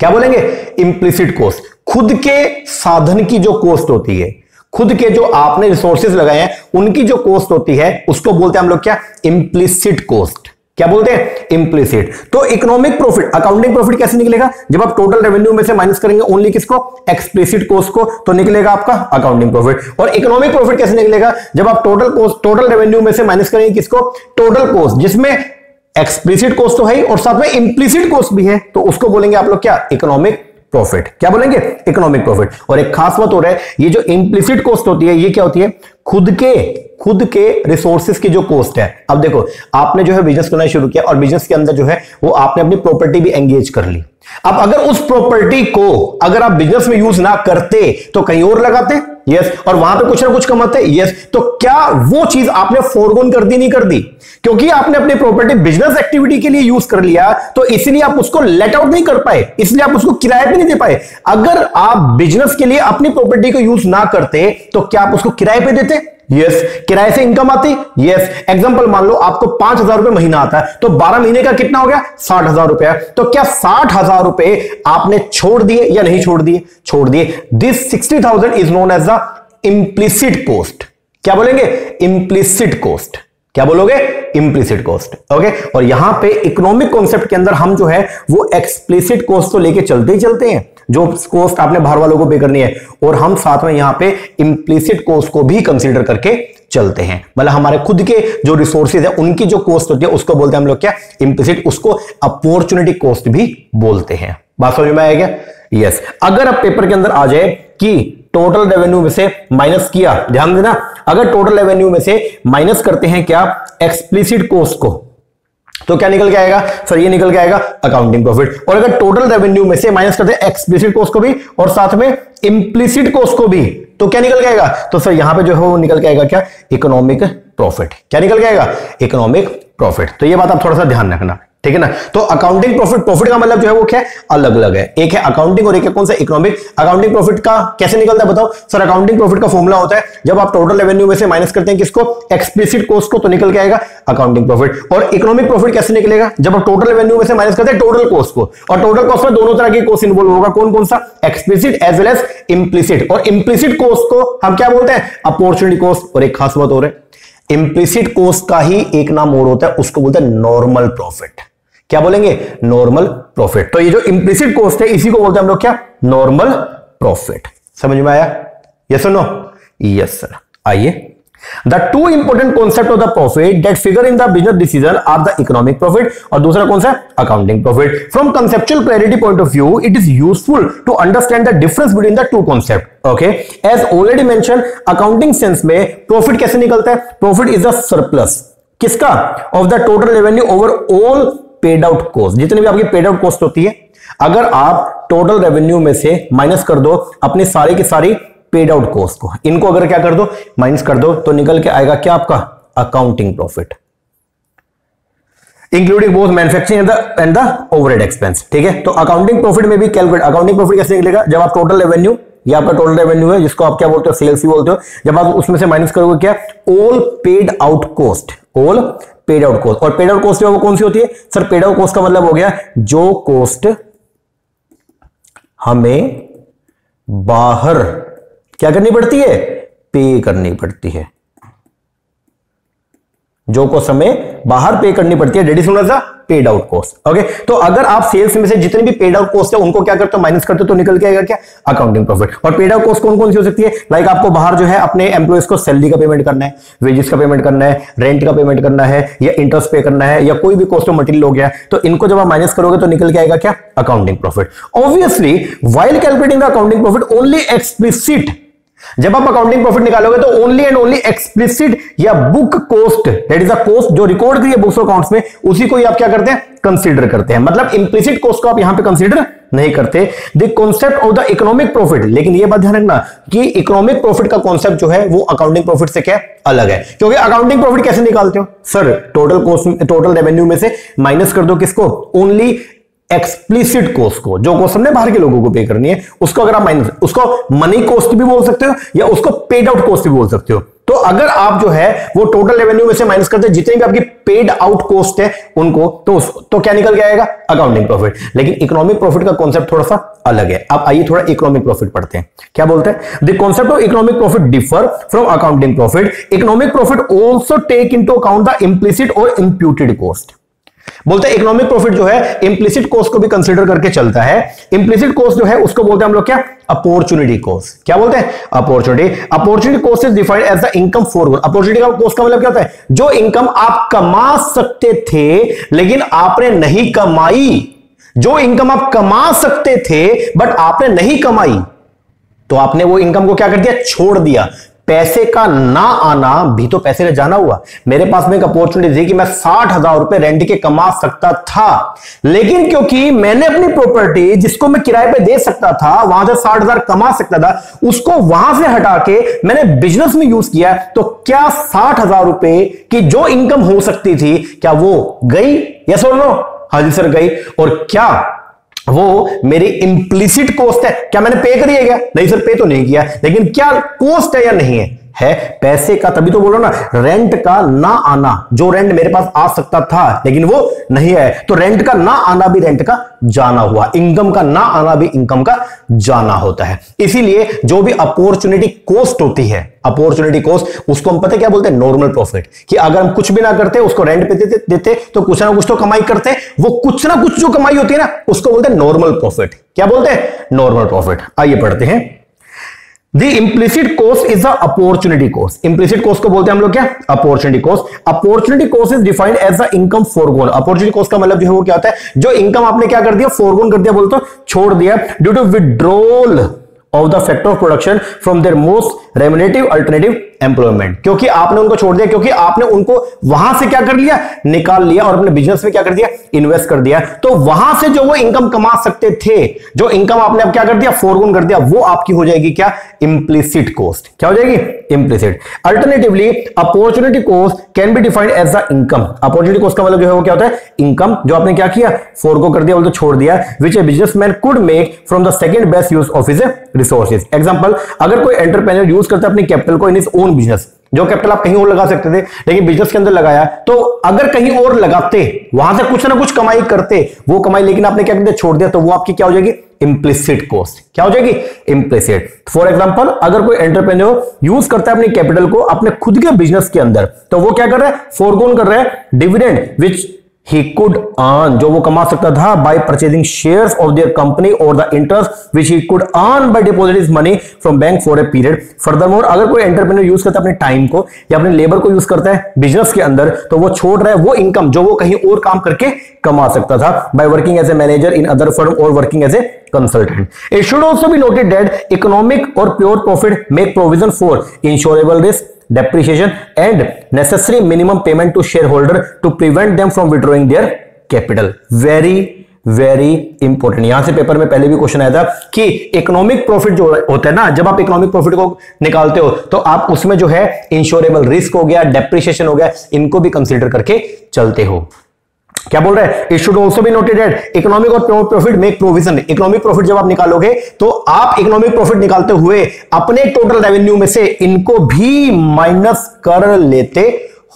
क्या बोलेंगे? इंप्लिसिट कॉस्ट खुद के साधन की जो कॉस्ट होती है, खुद के जो आपने रिसोर्सेज लगाए हैं, उनकी जो कॉस्ट होती है, उसको बोलते हैं हम लोग क्या? इंप्लिसिट कॉस्ट क्या बोलते हैं? इंप्लिसिट तो इकोनॉमिक प्रॉफिट अकाउंटिंग प्रॉफिट कैसे निकलेगा? जब आप टोटल रेवेन्यू में से माइनस करेंगे ओनली किसको? एक्सप्लिसिट कोस्ट को तो निकलेगा आपका अकाउंटिंग प्रॉफिट और इकोनॉमिक प्रॉफिट कैसे निकलेगा? जब आप टोटल कॉस्ट टोटल रेवेन्यू में से माइनस करेंगे, किसको? टोटल कोस्ट जिसमें एक्सप्लिसिट कॉस्ट तो है और साथ में इंप्लिसिट कॉस्ट भी है। तो उसको बोलेंगे आप लोग क्या? इकोनॉमिक प्रॉफिट क्या बोलेंगे? इकोनॉमिक प्रॉफिट और एक खास बात हो रहा है, ये जो इंप्लिसिट कॉस्ट होती है, ये क्या होती है? खुद के खुद के रिसोर्सेज की जो कॉस्ट है। अब देखो, आपने जो है बिज़नेस करना शुरू किया और बिज़नेस के अंदर जो है वो आपने अपनी प्रॉपर्टी भी एंगेज कर ली। अब अगर उस प्रॉपर्टी को अगर आप बिज़नेस में यूज़ ना करते तो कहीं और लगाते? यस और वहाँ पे कुछ ना कुछ कमाते? यस तो क्या वो चीज़ आपने फोरगोन कर दी, नहीं कर दी? क्योंकि आपने अपनी प्रॉपर्टी बिज़नेस एक्टिविटी के लिए यूज़ कर लिया तो इसलिए आप उसको लेट आउट नहीं कर पाए। इसलिए आप उसको किराए पे नहीं दे पाए। अगर आप बिज़नेस के लिए अपनी प्रॉपर्टी को यूज़ ना करते तो क्या आप उसको किराए पे देते? यस किराए से इनकम आती? यस एग्जांपल मान लो, आपको पाँच हज़ार रुपए महीना आता है तो बारह महीने का कितना हो गया? साठ हज़ार रुपया। तो क्या साठ हज़ार रुपए आपने छोड़ दिए या नहीं छोड़ दिए? छोड़ दिए। This sixty thousand is known as the implicit cost क्या बोलेंगे? इम्प्लिसिट कॉस्ट क्या बोलोगे? इंप्लिसिट कॉस्ट ओके और यहाँ पे इकोनॉमिक कॉन्सेप्ट के अंदर हम जो है, वो एक्सप्लिसिट कॉस्ट तो लेके चलते ही चलते हैं, जो कॉस्ट आपने बाहर वालों को पे करनी है, और हम साथ में यहाँ पे इंप्लिसिट कॉस्ट को भी कंसीडर करके चलते हैं। मतलब हमारे खुद के जो रिसोर्सेज है, उनकी जो कॉस्ट होती है, उसको बोलते हैं हम लोग क्या? इंप्लिसिट उसको अपॉर्चुनिटी कॉस्ट भी बोलते हैं। बात समझ में आएगा यस अगर आप पेपर के अंदर आ जाए कि टोटल रेवेन्यू में से माइनस किया। ध्यान देना, अगर टोटल रेवेन्यू में से माइनस करते हैं क्या एक्सप्लिसिट कॉस्ट को। तो क्या निकल के आएगा? सर ये निकल के आएगा अकाउंटिंग प्रॉफिट और अगर टोटल रेवेन्यू में से माइनस करते हैं एक्सप्लिसिट कॉस्ट को भी, और साथ में इंप्लिसिट कॉस्ट को भी तो क्या निकल के आएगा? तो सर, यहाँ पे जो है वो निकल के आएगा क्या? इकोनॉमिक प्रॉफिट क्या निकल के आएगा? इकोनॉमिक प्रॉफिट तो ये बात आप थोड़ा सा ध्यान रखना। ठीक है ना? तो अकाउंटिंग प्रॉफिट प्रॉफिट का मतलब जो है वो क्या है? अलग अलग है। एक है अकाउंटिंग और एक है कौन सा? इकोनॉमिक अकाउंटिंग प्रॉफिट का कैसे निकलता है बताओ? सर अकाउंटिंग प्रॉफिट का फॉर्मूला होता है, जब आप टोटल रेवेन्यू में से माइनस करते हैं किसको? एक्सप्लिसिट कॉस्ट को तो निकल के आएगा अकाउंटिंग प्रॉफिट और इकोनॉमिक प्रॉफिट कैसे निकलेगा? जब आप टोटल रेवेन्यू में से माइनस करते हैं टोटल कॉस्ट को। और टोटल कॉस्ट में दोनों तरह की कॉस्ट इन्वॉल्व होगा। कौन कौन सा? Explicit as well as implicit और इंप्लिसिट कॉस्ट को हम क्या बोलते हैं? अपॉर्चुनिटी कॉस्ट और एक खास बात रहा है। इंप्लिसिट कॉस्ट का ही एक नाम और होता है, उसको बोलते हैं नॉर्मल प्रॉफिट क्या बोलेंगे? नॉर्मल प्रॉफिट तो ये जो इंप्लिसिट कॉस्ट है, इसी को बोलते हैं हम लोग क्या? नॉर्मल प्रॉफिट समझ में आया? यस नो यस सर आइए. The two important concept of the profit that figure in the business decision are the economic profit और दूसरा कौन सा? Accounting profit from conceptual clarity point of view it is useful to understand the difference between the two concept okay as already mention accounting sense में profit कैसे निकलता है? Profit is the surplus किसका? Of the total revenue over all paid out cost जितनी भी आपकी paid out cost होती है, अगर आप टोटल रेवेन्यू में से माइनस कर दो, अपनी सारी की सारी पेड आउट कॉस्ट को, इनको अगर क्या कर दो माइनस कर दो तो निकल के आएगा क्या आपका? Accounting profit including both manufacturing and the overhead expense ठीक है? तो अकाउंटिंग प्रॉफिट में भी कैलकुलेट अकाउंटिंग प्रॉफिट कैसे निकलेगा? जब आप टोटल रेवेन्यू ये आपका टोटल रेवेन्यू है, जिसको आप क्या बोलते हो? सेल्स ही बोलते हो। जब आप उसमें से माइनस करोगे क्या? All paid out cost all paid out cost. और पेड आउट कॉस्ट वो कौन सी होती है? सर, पेड आउट कॉस्ट का मतलब हो गया जो कॉस्ट हमें बाहर क्या करनी पड़ती है? पे करनी पड़ती है। जो कॉस्ट हमें बाहर पे करनी पड़ती है। Daddy that is paid out cost okay तो अगर आप सेल्स में से जितने भी पेड आउट कॉस्ट है, उनको क्या करते हो? माइनस करते हो तो निकल के आएगा क्या? अकाउंटिंग प्रॉफिट और पेड आउट कॉस्ट कौन कौन सी हो सकती है? लाइक like आपको बाहर जो है अपने एम्प्लॉयज़ को सैलरी का पेमेंट करना है वेजेस का पेमेंट करना है रेंट का पेमेंट करना है, या इंटरेस्ट पे करना है, या कोई भी कॉस्ट ऑफ़ मटेरियल हो गया तो इनको जब आप माइनस करोगे तो निकल के आएगा क्या? Accounting profit obviously while calculating the accounting profit only explicit जब आप अकाउंटिंग प्रॉफिट निकालोगे तो ओनली एंड ओनली एक्सप्लिसिट या book cost that is a cost जो रिकॉर्ड करिए बुक्स अकाउंट्स में, उसी को ही आप क्या करते हैं? कंसीडर करते हैं। मतलब इंप्लिसिट कॉस्ट को आप यहाँ पे कंसीडर नहीं करते। The concept of the economic profit लेकिन ये बात ध्यान रखना कि इकोनॉमिक प्रॉफिट का कॉन्सेप्ट जो है, वो अकाउंटिंग प्रॉफिट से क्या अलग है? क्योंकि अकाउंटिंग प्रॉफिट कैसे निकालते हो? Sir total cost total revenue में से माइनस कर दो किसको? ओनली एक्सप्लिसिट कॉस्ट को, जो कॉस्ट हमने बाहर के लोगों को पे करनी है, उसको अगर आप माइनस उसको मनी कोस्ट भी बोल सकते हो, या उसको पेड आउट कॉस्ट भी बोल सकते हो। तो अगर आप जो है, वो टोटल रेवेन्यू में से माइनस करते हैं, जितनी भी आपकी पेड आउट कॉस्ट है, उनको तो तो क्या निकल के आएगा? अकाउंटिंग प्रॉफिट लेकिन इकोनॉमिक प्रॉफिट का कॉन्सेप्ट थोड़ा सा अलग है। अब आइए थोड़ा इकोनॉमिक प्रॉफिट पढ़ते हैं। क्या बोलते हैं? The concept of economic profit differ from accounting profit economic profit also take in account the implicit और इंप्यूटेड कॉस्ट बोलते हैं इकोनॉमिक प्रॉफिट जो है इंप्लिसिट कॉस्ट को भी कंसीडर करके चलता है। इंप्लिसिट कॉस्ट जो है, उसको बोलते हैं हम लोग क्या? अपॉर्चुनिटी कॉस्ट क्या बोलते हैं? Opportunity opportunity cost is defined as the income for good opportunity का कॉस्ट का मतलब क्या होता है? जो इनकम आप कमा सकते थे, लेकिन आपने नहीं कमाई। जो इनकम आप कमा सकते थे बट आपने नहीं कमाई तो आपने वो इनकम को क्या कर दिया? छोड़ दिया। पैसे का ना आना भी तो पैसे का जाना हुआ। मेरे पास में एक अपॉर्चुनिटी थी कि मैं साठ हज़ार रुपए रेंट के कमा सकता था। लेकिन क्योंकि मैंने अपनी प्रॉपर्टी जिसको मैं किराए पे दे सकता था, वहाँ से साठ हज़ार कमा सकता था, उसको वहाँ से हटा के मैंने बिज़नेस में यूज़ किया तो क्या साठ हज़ार रुपए की जो इनकम हो सकती थी, क्या वो गई? यस और नो हाँ जी सर गई। और क्या वो मेरी इंप्लिसिट कॉस्ट है। क्या मैंने पे करी है क्या? नहीं सर पे तो नहीं किया। लेकिन क्या कॉस्ट है या नहीं है? है पैसे का, तभी तो बोलो ना रेंट का ना आना। जो रेंट मेरे पास आ सकता था, लेकिन वो नहीं है। तो रेंट का ना आना भी रेंट का जाना हुआ। इनकम का ना आना भी इनकम का जाना होता है। इसीलिए जो भी अपॉर्चुनिटी कॉस्ट होती है अपॉर्चुनिटी कॉस्ट, उसको हम पता क्या बोलते हैं? नॉर्मल प्रॉफिट कि अगर हम कुछ भी ना करते, उसको रेंट पे देते देते तो कुछ ना कुछ तो कमाई करते, वो कुछ ना कुछ जो कमाई होती है ना, उसको बोलते हैं नॉर्मल प्रॉफिट क्या बोलते हैं? नॉर्मल प्रॉफिट आइए पढ़ते हैं. The implicit cost is the opportunity cost implicit cost को बोलते हैं हम लोग क्या? Opportunity cost opportunity cost is defined as the income forgone opportunity cost का मतलब जो है वो क्या होता है? जो इनकम आपने क्या कर दिया? फोरगोन कर दिया बोलते छोड़ दिया. Due to withdrawal of the factor of production from their most remunerative alternative employment क्योंकि आपने उनको छोड़ दिया, क्योंकि आपने उनको वहाँ से क्या कर लिया? निकाल लिया और अपने बिज़नेस में क्या कर दिया? इन्वेस्ट कर दिया। तो वहाँ से जो वो इनकम कमा सकते थे, जो इनकम आपने अब क्या कर दिया? फोरगुन कर दिया। वो आपकी हो जाएगी क्या? इंप्लिसिट कॉस्ट क्या हो जाएगी? Implicit alternatively opportunity cost can be defined as the income opportunity cost का मतलब जो है वो क्या होता है? इनकम जो आपने क्या किया? फोरगो कर दिया, बोल तो छोड़ दिया। Which a businessman could make from the second best use of his resources example अगर कोई एंटरप्रेन्योर यूज़ करता है अपनी कैपिटल को इन इज़ ओन बिज़नेस जो कैपिटल आप कहीं और लगा सकते थे, लेकिन बिज़नेस के अंदर लगाया तो अगर कहीं और लगाते, वहाँ से कुछ ना कुछ कमाई करते, वो कमाई लेकिन आपने क्या छोड़ दिया तो वो आपकी क्या हो जाएगी? इंप्लिसिट कॉस्ट क्या हो जाएगी? इंप्लिसिट फॉर एग्जांपल अगर कोई एंटरप्रेन्योर यूज़ करता है अपनी कैपिटल को अपने खुद के बिज़नेस के अंदर तो वो क्या कर रहा है? फोरगोन कर रहा है. Dividend which he could earn जो वो कमा सकता था by purchasing share of their company और the interest which he could earn by deposit his money from bank for a period furthermore अगर कोई एंटरप्रेन्योर यूज़ करता है अपने टाइम को या अपने लेबर को यूज़ करता है बिज़नेस के अंदर तो वो छोड़ रहा है वो इनकम जो वो कहीं और काम करके कमा सकता था by working as a manager in other firm और working as a consultant it should also भी नोटेड डेड इकोनॉमिक और pure profit make provision for insurable risk depreciation and necessary minimum payment to shareholder to prevent them from withdrawing their capital. Very very important यहाँ से paper में पहले भी question आया था कि इकोनॉमिक प्रॉफिट जो होता है ना, जब आप इकोनॉमिक प्रॉफिट को निकालते हो तो आप उसमें जो है इंश्योरेबल रिस्क हो गया डेप्रिशिएशन हो गया, इनको भी कंसीडर करके चलते हो। क्या बोल रहे हैं? इट शुड ऑल्सो भी नोटेड इकोनॉमिक और profit make provision economic profit जब आप निकालोगे तो आप इकोनॉमिक प्रॉफिट निकालते हुए अपने टोटल रेवेन्यू में से इनको भी माइनस कर लेते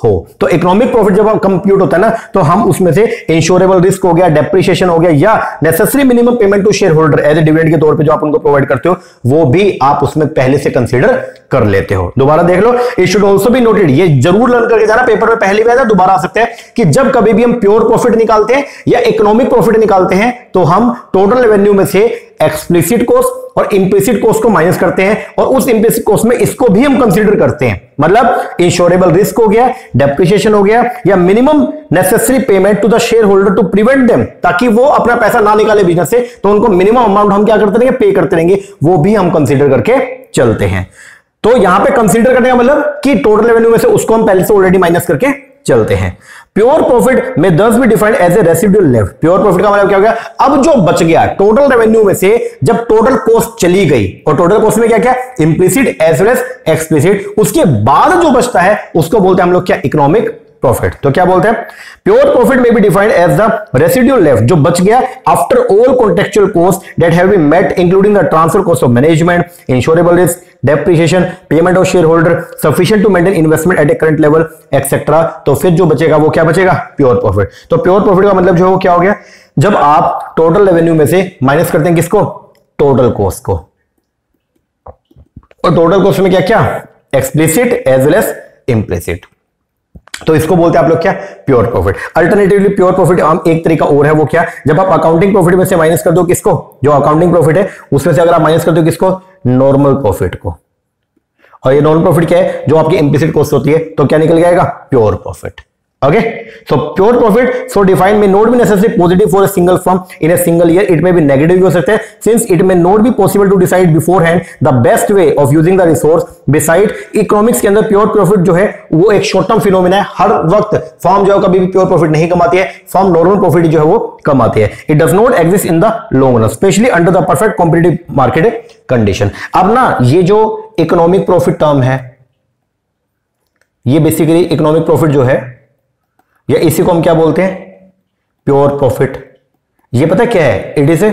हो। तो इकोनॉमिक प्रॉफिट जब कंप्यूट होता है ना तो हम उसमें से इंश्योरेबल रिस्क हो गया डेप्रिशिएशन हो गया, या necessary minimum payment to shareholder as a dividend के तौर पे जो आप उनको प्रोवाइड करते हो, वो भी आप उसमें पहले से कंसीडर कर लेते हो। दोबारा देख लो it should also be noted ये ज़रूर लर्न करके जाना पेपर में पहली बार दोबारा आ सकते हैं कि जब कभी भी हम प्योर प्रॉफिट निकालते हैं या इकोनॉमिक प्रॉफिट निकालते हैं तो हम टोटल रेवेन्यू में से एक्सप्लिसिट कॉस्ट और इंप्लिसिट कॉस्ट को माइनस करते हैं और उस इंप्लिसिट कॉस्ट में इसको भी हम कंसीडर करते हैं। मतलब इंश्योरेबल रिस्क हो गया डेप्रिशिएशन हो गया, या minimum necessary payment to the shareholder to prevent them ताकि वो अपना पैसा ना निकाले बिज़नेस से तो उनको मिनिमम अमाउंट हम क्या करते रहेंगे? पे करते रहेंगे। वो भी हम कंसिडर करके चलते हैं। तो यहाँ पे कंसीडर करने का मतलब कि टोटल रेवेन्यू में से उसको हम पहले से ऑलरेडी माइनस करके चलते हैं। प्योर प्रॉफिट में thus be defined as a residual left pure profit का मतलब क्या हो गया? अब जो बच गया टोटल रेवेन्यू में से जब टोटल कॉस्ट चली गई, और टोटल कॉस्ट में क्या क्या? Implicit as well as explicit उसके बाद जो बचता है, उसको बोलते हैं हम लोग क्या? इकोनॉमिक प्रॉफिट तो क्या बोलते हैं? Pure profit may be defined as the residual left जो बच गया after all contractual cost that have been met including the transfer cost of management insurable risk depreciation payment of shareholder sufficient to maintain investment at a current level etcetera तो फिर जो बचेगा, वो क्या बचेगा? प्योर प्रॉफिट तो pure profit का मतलब जो है वो क्या हो गया? जब आप टोटल रेवेन्यू में से माइनस करते हैं किसको? टोटल कॉस्ट को. और टोटल कॉस्ट में क्या क्या explicit as well as implicit तो इसको बोलते हैं आप लोग क्या? Pure profit alternatively pure profit हम एक तरीका और है वो क्या? जब आप अकाउंटिंग प्रॉफिट में से माइनस कर दो किसको? जो अकाउंटिंग प्रॉफिट है, उसमें से अगर आप माइनस कर दो किसको? नॉर्मल प्रॉफिट को. और ये नॉर्मल प्रॉफिट क्या है? जो आपकी इम्प्लिसिट कॉस्ट होती है तो क्या निकल जाएगा? Pure profit Okay, so pure profit so defined may not be necessarily positive for a single firm in a single year. It may be negative हो सकता since it may not be possible to decide beforehand the best way of using the resource. Beside economics के अंदर pure profit जो है वो एक short term phenomenon है हर वक्त फर्म जो है कभी भी pure profit नहीं कमाती है फर्म normal profit जो है वो कमाती है It does not exist in the long run, especially under the perfect competitive market condition. अब ना ये जो economic profit term है ये बेसिकली इकोनॉमिक प्रॉफिट जो है या इसी को हम क्या बोलते हैं? प्योर प्रॉफिट ये पता क्या है? इट इज़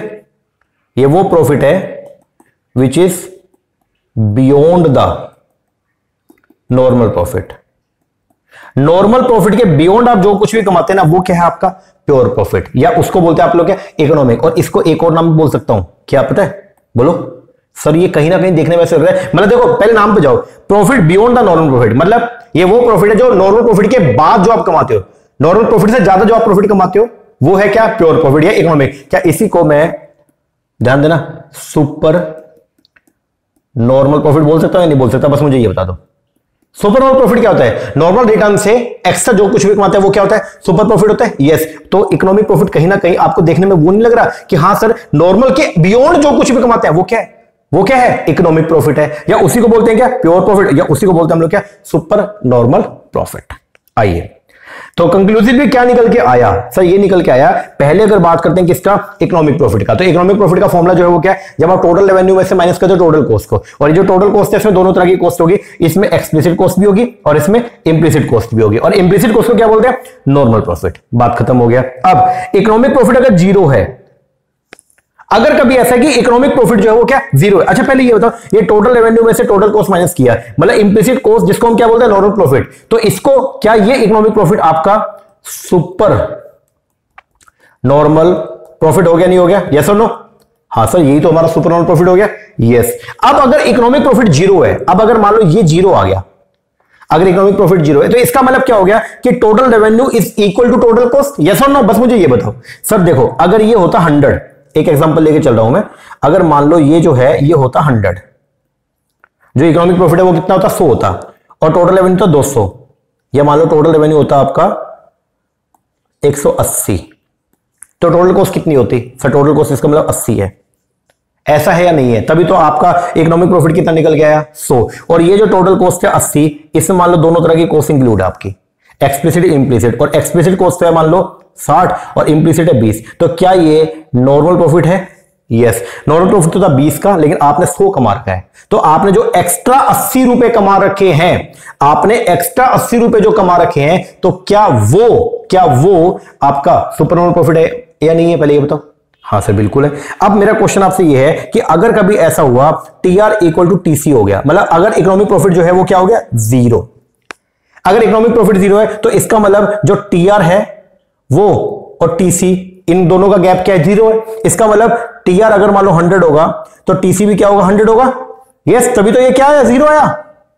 ये वो प्रॉफिट है which is beyond the normal profit normal profit के बियॉन्ड आप जो कुछ भी कमाते हैं ना, वो क्या है आपका? प्योर प्रॉफिट या उसको बोलते हैं आप लोग क्या? इकोनॉमिक और इसको एक और नाम बोल सकता हूँ। क्या पता है? बोलो। सर ये कहीं ना कहीं देखने में ऐसे लग रहा है। मतलब देखो, पहले नाम पे जाओ। Profit beyond the normal profit मतलब ये वो प्रॉफिट है जो नॉर्मल प्रॉफिट के बाद जो आप कमाते हो। नॉर्मल प्रॉफिट से ज़्यादा जो आप प्रॉफिट कमाते हो, वो है क्या? प्योर प्रॉफिट या इकोनॉमिक क्या इसी को मैं, ध्यान देना सुपर नॉर्मल प्रॉफिट बोल सकता हूँ या नहीं बोल सकता? बस मुझे ये बता दो। सुपर नॉर्मल प्रॉफिट क्या होता है? नॉर्मल रिटर्न से एक्स्ट्रा जो कुछ भी कमाते हैं, वो क्या होता है? सुपर प्रॉफिट होता है? यस तो इकोनॉमिक प्रॉफिट कहीं ना कहीं आपको देखने में वो नहीं लग रहा कि हाँ सर नॉर्मल के बियॉन्ड जो कुछ भी कमाते हैं, वो क्या है? वो क्या है? इकोनॉमिक प्रॉफिट है। या उसी को बोलते हैं क्या? प्योर प्रॉफिट या उसी को बोलते हैं हम लोग क्या? सुपर नॉर्मल प्रॉफिट आइए। तो कंक्लूसिव भी क्या निकल के आया? सर, ये निकल के आया, पहले अगर बात करते हैं किसका? इकोनॉमिक प्रॉफिट का। तो इकोनॉमिक प्रॉफिट का फॉर्मला जो है वो क्या है? जब आप टोटल रेवेन्यू में से माइनस करते हो टोटल कॉस्ट को। और जो टोटल कॉस्ट है, इसमें दोनों तरह की कॉस्ट होगी। इसमें एक्सप्लिसिट कॉस्ट भी होगी और इसमें इम्प्लिसिट कॉस्ट भी होगी। और इम्प्लिसिट कॉस्ट को क्या बोलते हैं? नॉर्मल प्रॉफिट बात खत्म हो गया। अब इकोनॉमिक प्रॉफिट अगर ज़ीरो है अगर कभी ऐसा कि इकोनॉमिक प्रॉफिट जो है वो क्या? ज़ीरो है। अच्छा पहले ये बताओ, ये टोटल रेवेन्यू में से टोटल कॉस्ट माइनस किया मतलब इंप्लिसिट कॉस्ट जिसको हम क्या बोलते हैं? नॉर्मल प्रॉफिट तो इसको क्या ये इकोनॉमिक प्रॉफिट आपका सुपर नॉर्मल प्रॉफिट हो गया, नहीं हो गया? यस और नो हाँ सर, यही तो हमारा सुपर नॉर्मल प्रॉफिट हो गया। यस अब अगर इकोनॉमिक प्रॉफिट ज़ीरो है, अब अगर मान लो ये ज़ीरो आ गया, अगर इकोनॉमिक प्रॉफिट ज़ीरो है तो इसका मतलब क्या हो गया कि total revenue is equal to total cost yes और नो बस मुझे ये बताओ। सर देखो, अगर ये होता हंड्रेड एक एग्जांपल लेके चल रहा हूँ मैं। अगर मान लो ये जो है, ये होता हंड्रेड जो इकोनॉमिक प्रॉफिट है, वो कितना होता? सौ होता। और टोटल रेवेन्यू तो दो सौ। या मान लो टोटल रेवेन्यू होता आपका 180 तो टोटल कॉस्ट कितनी होती? सर टोटल कॉस्ट इसका मतलब 80 है। ऐसा है या नहीं है? तभी तो आपका इकोनॉमिक प्रॉफिट कितना निकल गया? 100 और ये जो टोटल कॉस्ट है 80 इसमें मान लो दोनों तरह की कॉस्ट इंक्लूड है आपकी। एक्सप्लिसिट इंप्लिसिट और एक्सप्लिसिट कॉस्ट है मान लो 60 और इंप्लिसिट है 20 तो क्या ये नॉर्मल प्रॉफिट है? यस नॉर्मल प्रॉफिट तो था बीस का, लेकिन आपने सौ कमा रखा है। तो आपने जो एक्स्ट्रा अस्सी रुपए कमा रखे हैं, आपने एक्स्ट्रा अस्सी रुपए जो कमा रखे हैं तो क्या वो क्या वो आपका सुपर नॉर्मल प्रॉफिट है या नहीं है? पहले ये बताओ। हाँ सर, बिल्कुल है। अब मेरा क्वेश्चन आपसे ये है कि अगर कभी ऐसा हुआ T R equal to TC हो गया मतलब अगर इकोनॉमिक प्रॉफिट जो है वो क्या हो गया? ज़ीरो अगर इकोनॉमिक प्रॉफिट ज़ीरो है तो इसका मतलब जो टी आर है, वो और टीसी इन दोनों का गैप क्या है? ज़ीरो है। इसका मतलब टीआर अगर मान लो हंड्रेड होगा तो टीसी भी क्या होगा? हंड्रेड होगा। यस तभी तो ये क्या आया? ज़ीरो आया।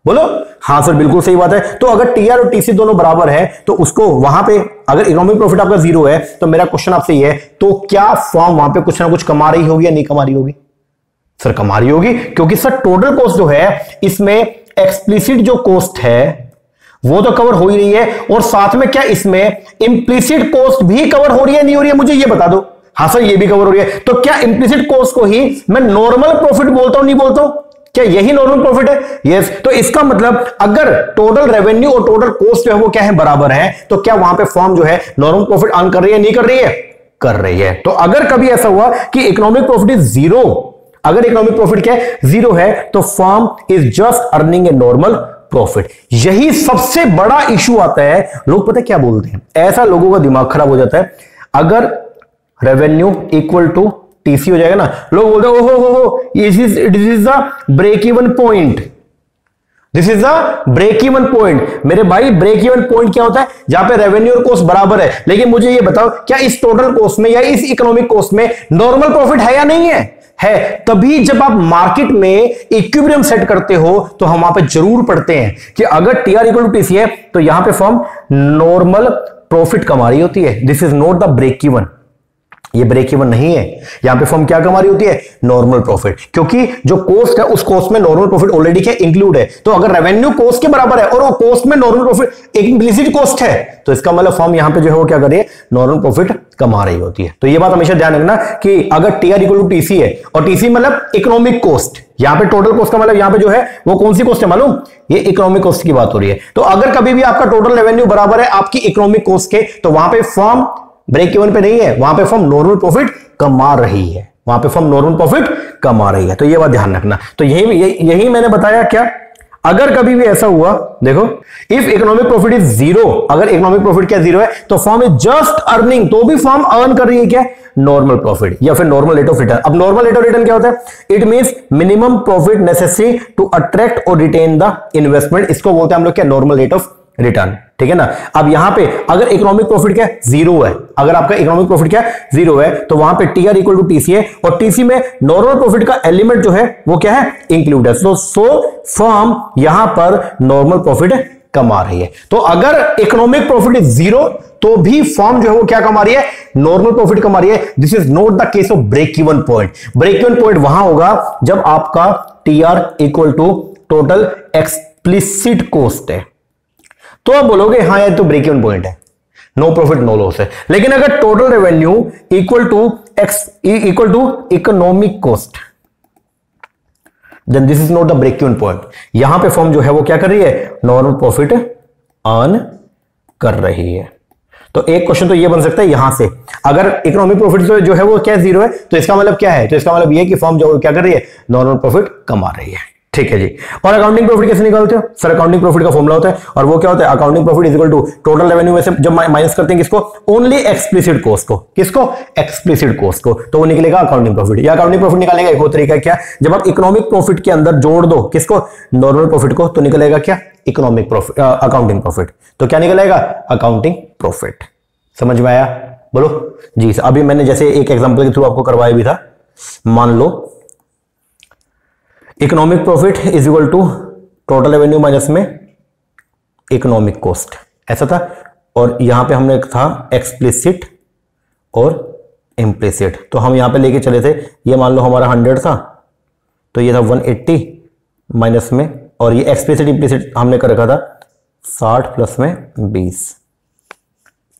बोलो। हाँ सर बिल्कुल सही बात है। तो अगर टीआर और टीसी दोनों बराबर है तो उसको वहाँ पे अगर इकोनॉमिक प्रॉफिट आपका ज़ीरो है तो मेरा क्वेश्चन आपसे ये है तो क्या फॉर्म वहाँ पे कुछ ना कुछ कमा रही होगी या नहीं कमा रही होगी? सर कमा रही होगी, क्योंकि सर टोटल कॉस्ट जो है, इसमें एक्सप्लिसिट जो कॉस्ट है वो तो कवर हो ही रही है। और साथ में क्या इसमें इंप्लिसिट कॉस्ट भी कवर हो रही है, नहीं हो रही है? मुझे ये बता दो। हाँ सर, ये भी कवर हो रही है। तो क्या इंप्लिसिट कॉस्ट को ही मैं नॉर्मल प्रॉफिट बोलता हूँ, नहीं बोलता हूँ? क्या यही नॉर्मल प्रॉफिट है? Yes yes. तो इसका मतलब अगर टोटल रेवेन्यू और टोटल कॉस्ट जो है वो क्या है? बराबर है। तो क्या वहाँ पे फॉर्म जो है नॉर्मल प्रॉफिट अर्न कर रही है, नहीं कर रही है? कर रही है। तो अगर कभी ऐसा हुआ कि इकोनॉमिक प्रॉफिट इज़ ज़ीरो अगर इकोनॉमिक प्रॉफिट क्या है? ज़ीरो है तो firm is just earning a normal profit यही सबसे बड़ा इशू आता है। लोग पता क्या बोलते हैं? ऐसा लोगों का दिमाग खराब हो जाता है। अगर रेवेन्यू इक्वल टू टीसी हो जाएगा ना, लोग बोलते हैं, ओहो, हो हो this is the break even point this is the break even point मेरे भाई ब्रेक इवन पॉइंट क्या होता है? जहाँ पे रेवेन्यू और कॉस्ट बराबर है। लेकिन मुझे ये बताओ, क्या इस टोटल कॉस्ट में या इस इकोनॉमिक कॉस्ट में नॉर्मल प्रॉफिट है या नहीं है? है। तभी जब आप मार्केट में इक्विब्रियम सेट करते हो तो हम वहाँ पर ज़रूर पढ़ते हैं कि अगर T R equal to TC है तो यहाँ पे फॉर्म नॉर्मल प्रॉफिट कमा रही होती है। This is not the break even ये ब्रेक इवन नहीं है। यहाँ पे फॉर्म क्या कमा रही होती है? नॉर्मल प्रॉफिट क्योंकि जो कॉस्ट है, उस कॉस्ट में नॉर्मल प्रॉफिट ऑलरेडी क्या इंक्लूड है। तो अगर रेवेन्यू कॉस्ट के बराबर है और वो कॉस्ट में नॉर्मल प्रॉफिट एक इंप्लिसिट कॉस्ट है तो इसका मतलब फॉर्म यहाँ पे जो है वो क्या कर रही है? नॉर्मल प्रॉफिट कमा रही होती है। तो ये बात हमेशा ध्यान रखना कि अगर टीआर इक्वल टू टीसी है, और टीसी मतलब इकोनॉमिक कॉस्ट यहाँ पे टोटल कॉस्ट का मतलब यहाँ पे जो है, वो कौन सी कॉस्ट है मालूम? ये इकोनॉमिक कॉस्ट की बात हो रही है। तो अगर कभी भी आपका टोटल रेवेन्यू बराबर है आपकी इकोनॉमिक कॉस्ट के तो वहाँ पे फॉर्म ब्रेक इवन पे नहीं है, वहाँ पे फॉर्म नॉर्मल प्रॉफिट कमा रही है। वहाँ पे फॉर्म नॉर्मल प्रॉफिट कमा रही है। तो ये बात ध्यान रखना। तो यही यही मैंने बताया क्या? अगर कभी भी ऐसा हुआ, देखो if economic profit is zero अगर इकोनॉमिक प्रॉफिट क्या ज़ीरो है तो फॉर्म इज़ जस्ट अर्निंग तो भी फॉर्म अर्न कर रही है क्या? नॉर्मल प्रॉफिट या फिर नॉर्मल रेट ऑफ़ रिटर्न अब नॉर्मल रेट ऑफ़ रिटर्न क्या होता है? It means minimum profit necessary to attract और रिटेन द इन्वेस्टमेंट इसको बोलते हैं हम लोग क्या? नॉर्मल रेट ऑफ़ रिटर्न ठीक है ना? अब यहाँ पे अगर इकोनॉमिक प्रॉफिट क्या है? ज़ीरो है। अगर आपका इकोनॉमिक प्रॉफिट क्या है? ज़ीरो है। तो वहाँ पे T R equal to TC है और टीसी में नॉर्मल प्रॉफिट का एलिमेंट जो है, वो क्या है? इंक्लूड है। सो सो फर्म यहाँ पर नॉर्मल प्रॉफिट कमा रही है। तो अगर इकोनॉमिक प्रॉफिट इज़ ज़ीरो तो भी फॉर्म जो है, वो क्या कमा रही है? नॉर्मल प्रॉफिट कमा रही है। This is not the case of break even point break even point वहाँ होगा जब आपका T R equal to total explicit cost है। तो आप बोलोगे हाँ यार तो ब्रेक इवन पॉइंट है. नो प्रॉफिट नो लॉस है। लेकिन अगर total revenue equal to X equal to economic cost then this is not the break even point यहाँ पे फॉर्म जो है, वो क्या कर रही है? नॉर्मल प्रॉफिट अर्न कर रही है। तो एक क्वेश्चन तो ये बन सकता है यहाँ से। अगर इकोनॉमिक प्रॉफिट जो है, वो क्या ज़ीरो है तो इसका मतलब क्या है? तो इसका मतलब ये कि फॉर्म जो क्या कर रही है? नॉर्मल प्रॉफिट कमा रही है। ठीक है जी। और अकाउंटिंग प्रॉफिट कैसे निकालते हो? सर अकाउंटिंग प्रॉफिट का फॉर्मूला होता है और वो क्या होता है? Accounting profit is equal to total revenue में से जब माइनस करते हैं किसको? ओनली एक्सप्लिसिट कॉस्ट को। किसको? एक्सप्लिसिट कॉस्ट को। तो वो निकलेगा अकाउंटिंग प्रॉफिट या अकाउंटिंग प्रॉफिट निकालेगा, एक और तरीका क्या? जब आप इकोनॉमिक प्रॉफिट के अंदर जोड़ दो, किसको? नॉर्मल प्रॉफिट को तो निकलेगा क्या? इकोनॉमिक प्रॉफिट अकाउंटिंग प्रॉफिट तो क्या निकलेगा? अकाउंटिंग प्रॉफिट समझ में आया? बोलो। जी अभी मैंने जैसे एक एग्ज़ाम्पल के थ्रू आपको करवाया भी था। मान लो economic profit is equal to total revenue minus में इकोनॉमिक कॉस्ट ऐसा था। और यहाँ पे हमने था एक्सप्लिसिट और इम्प्लिसिट तो हम यहाँ पे लेके चले थे। ये मान लो हमारा हंड्रेड था। तो ये था वन एट्टी माइनस में। और ये एक्सप्लिसिट इम्प्लिसिट हमने कर रखा था साठ प्लस में बीस।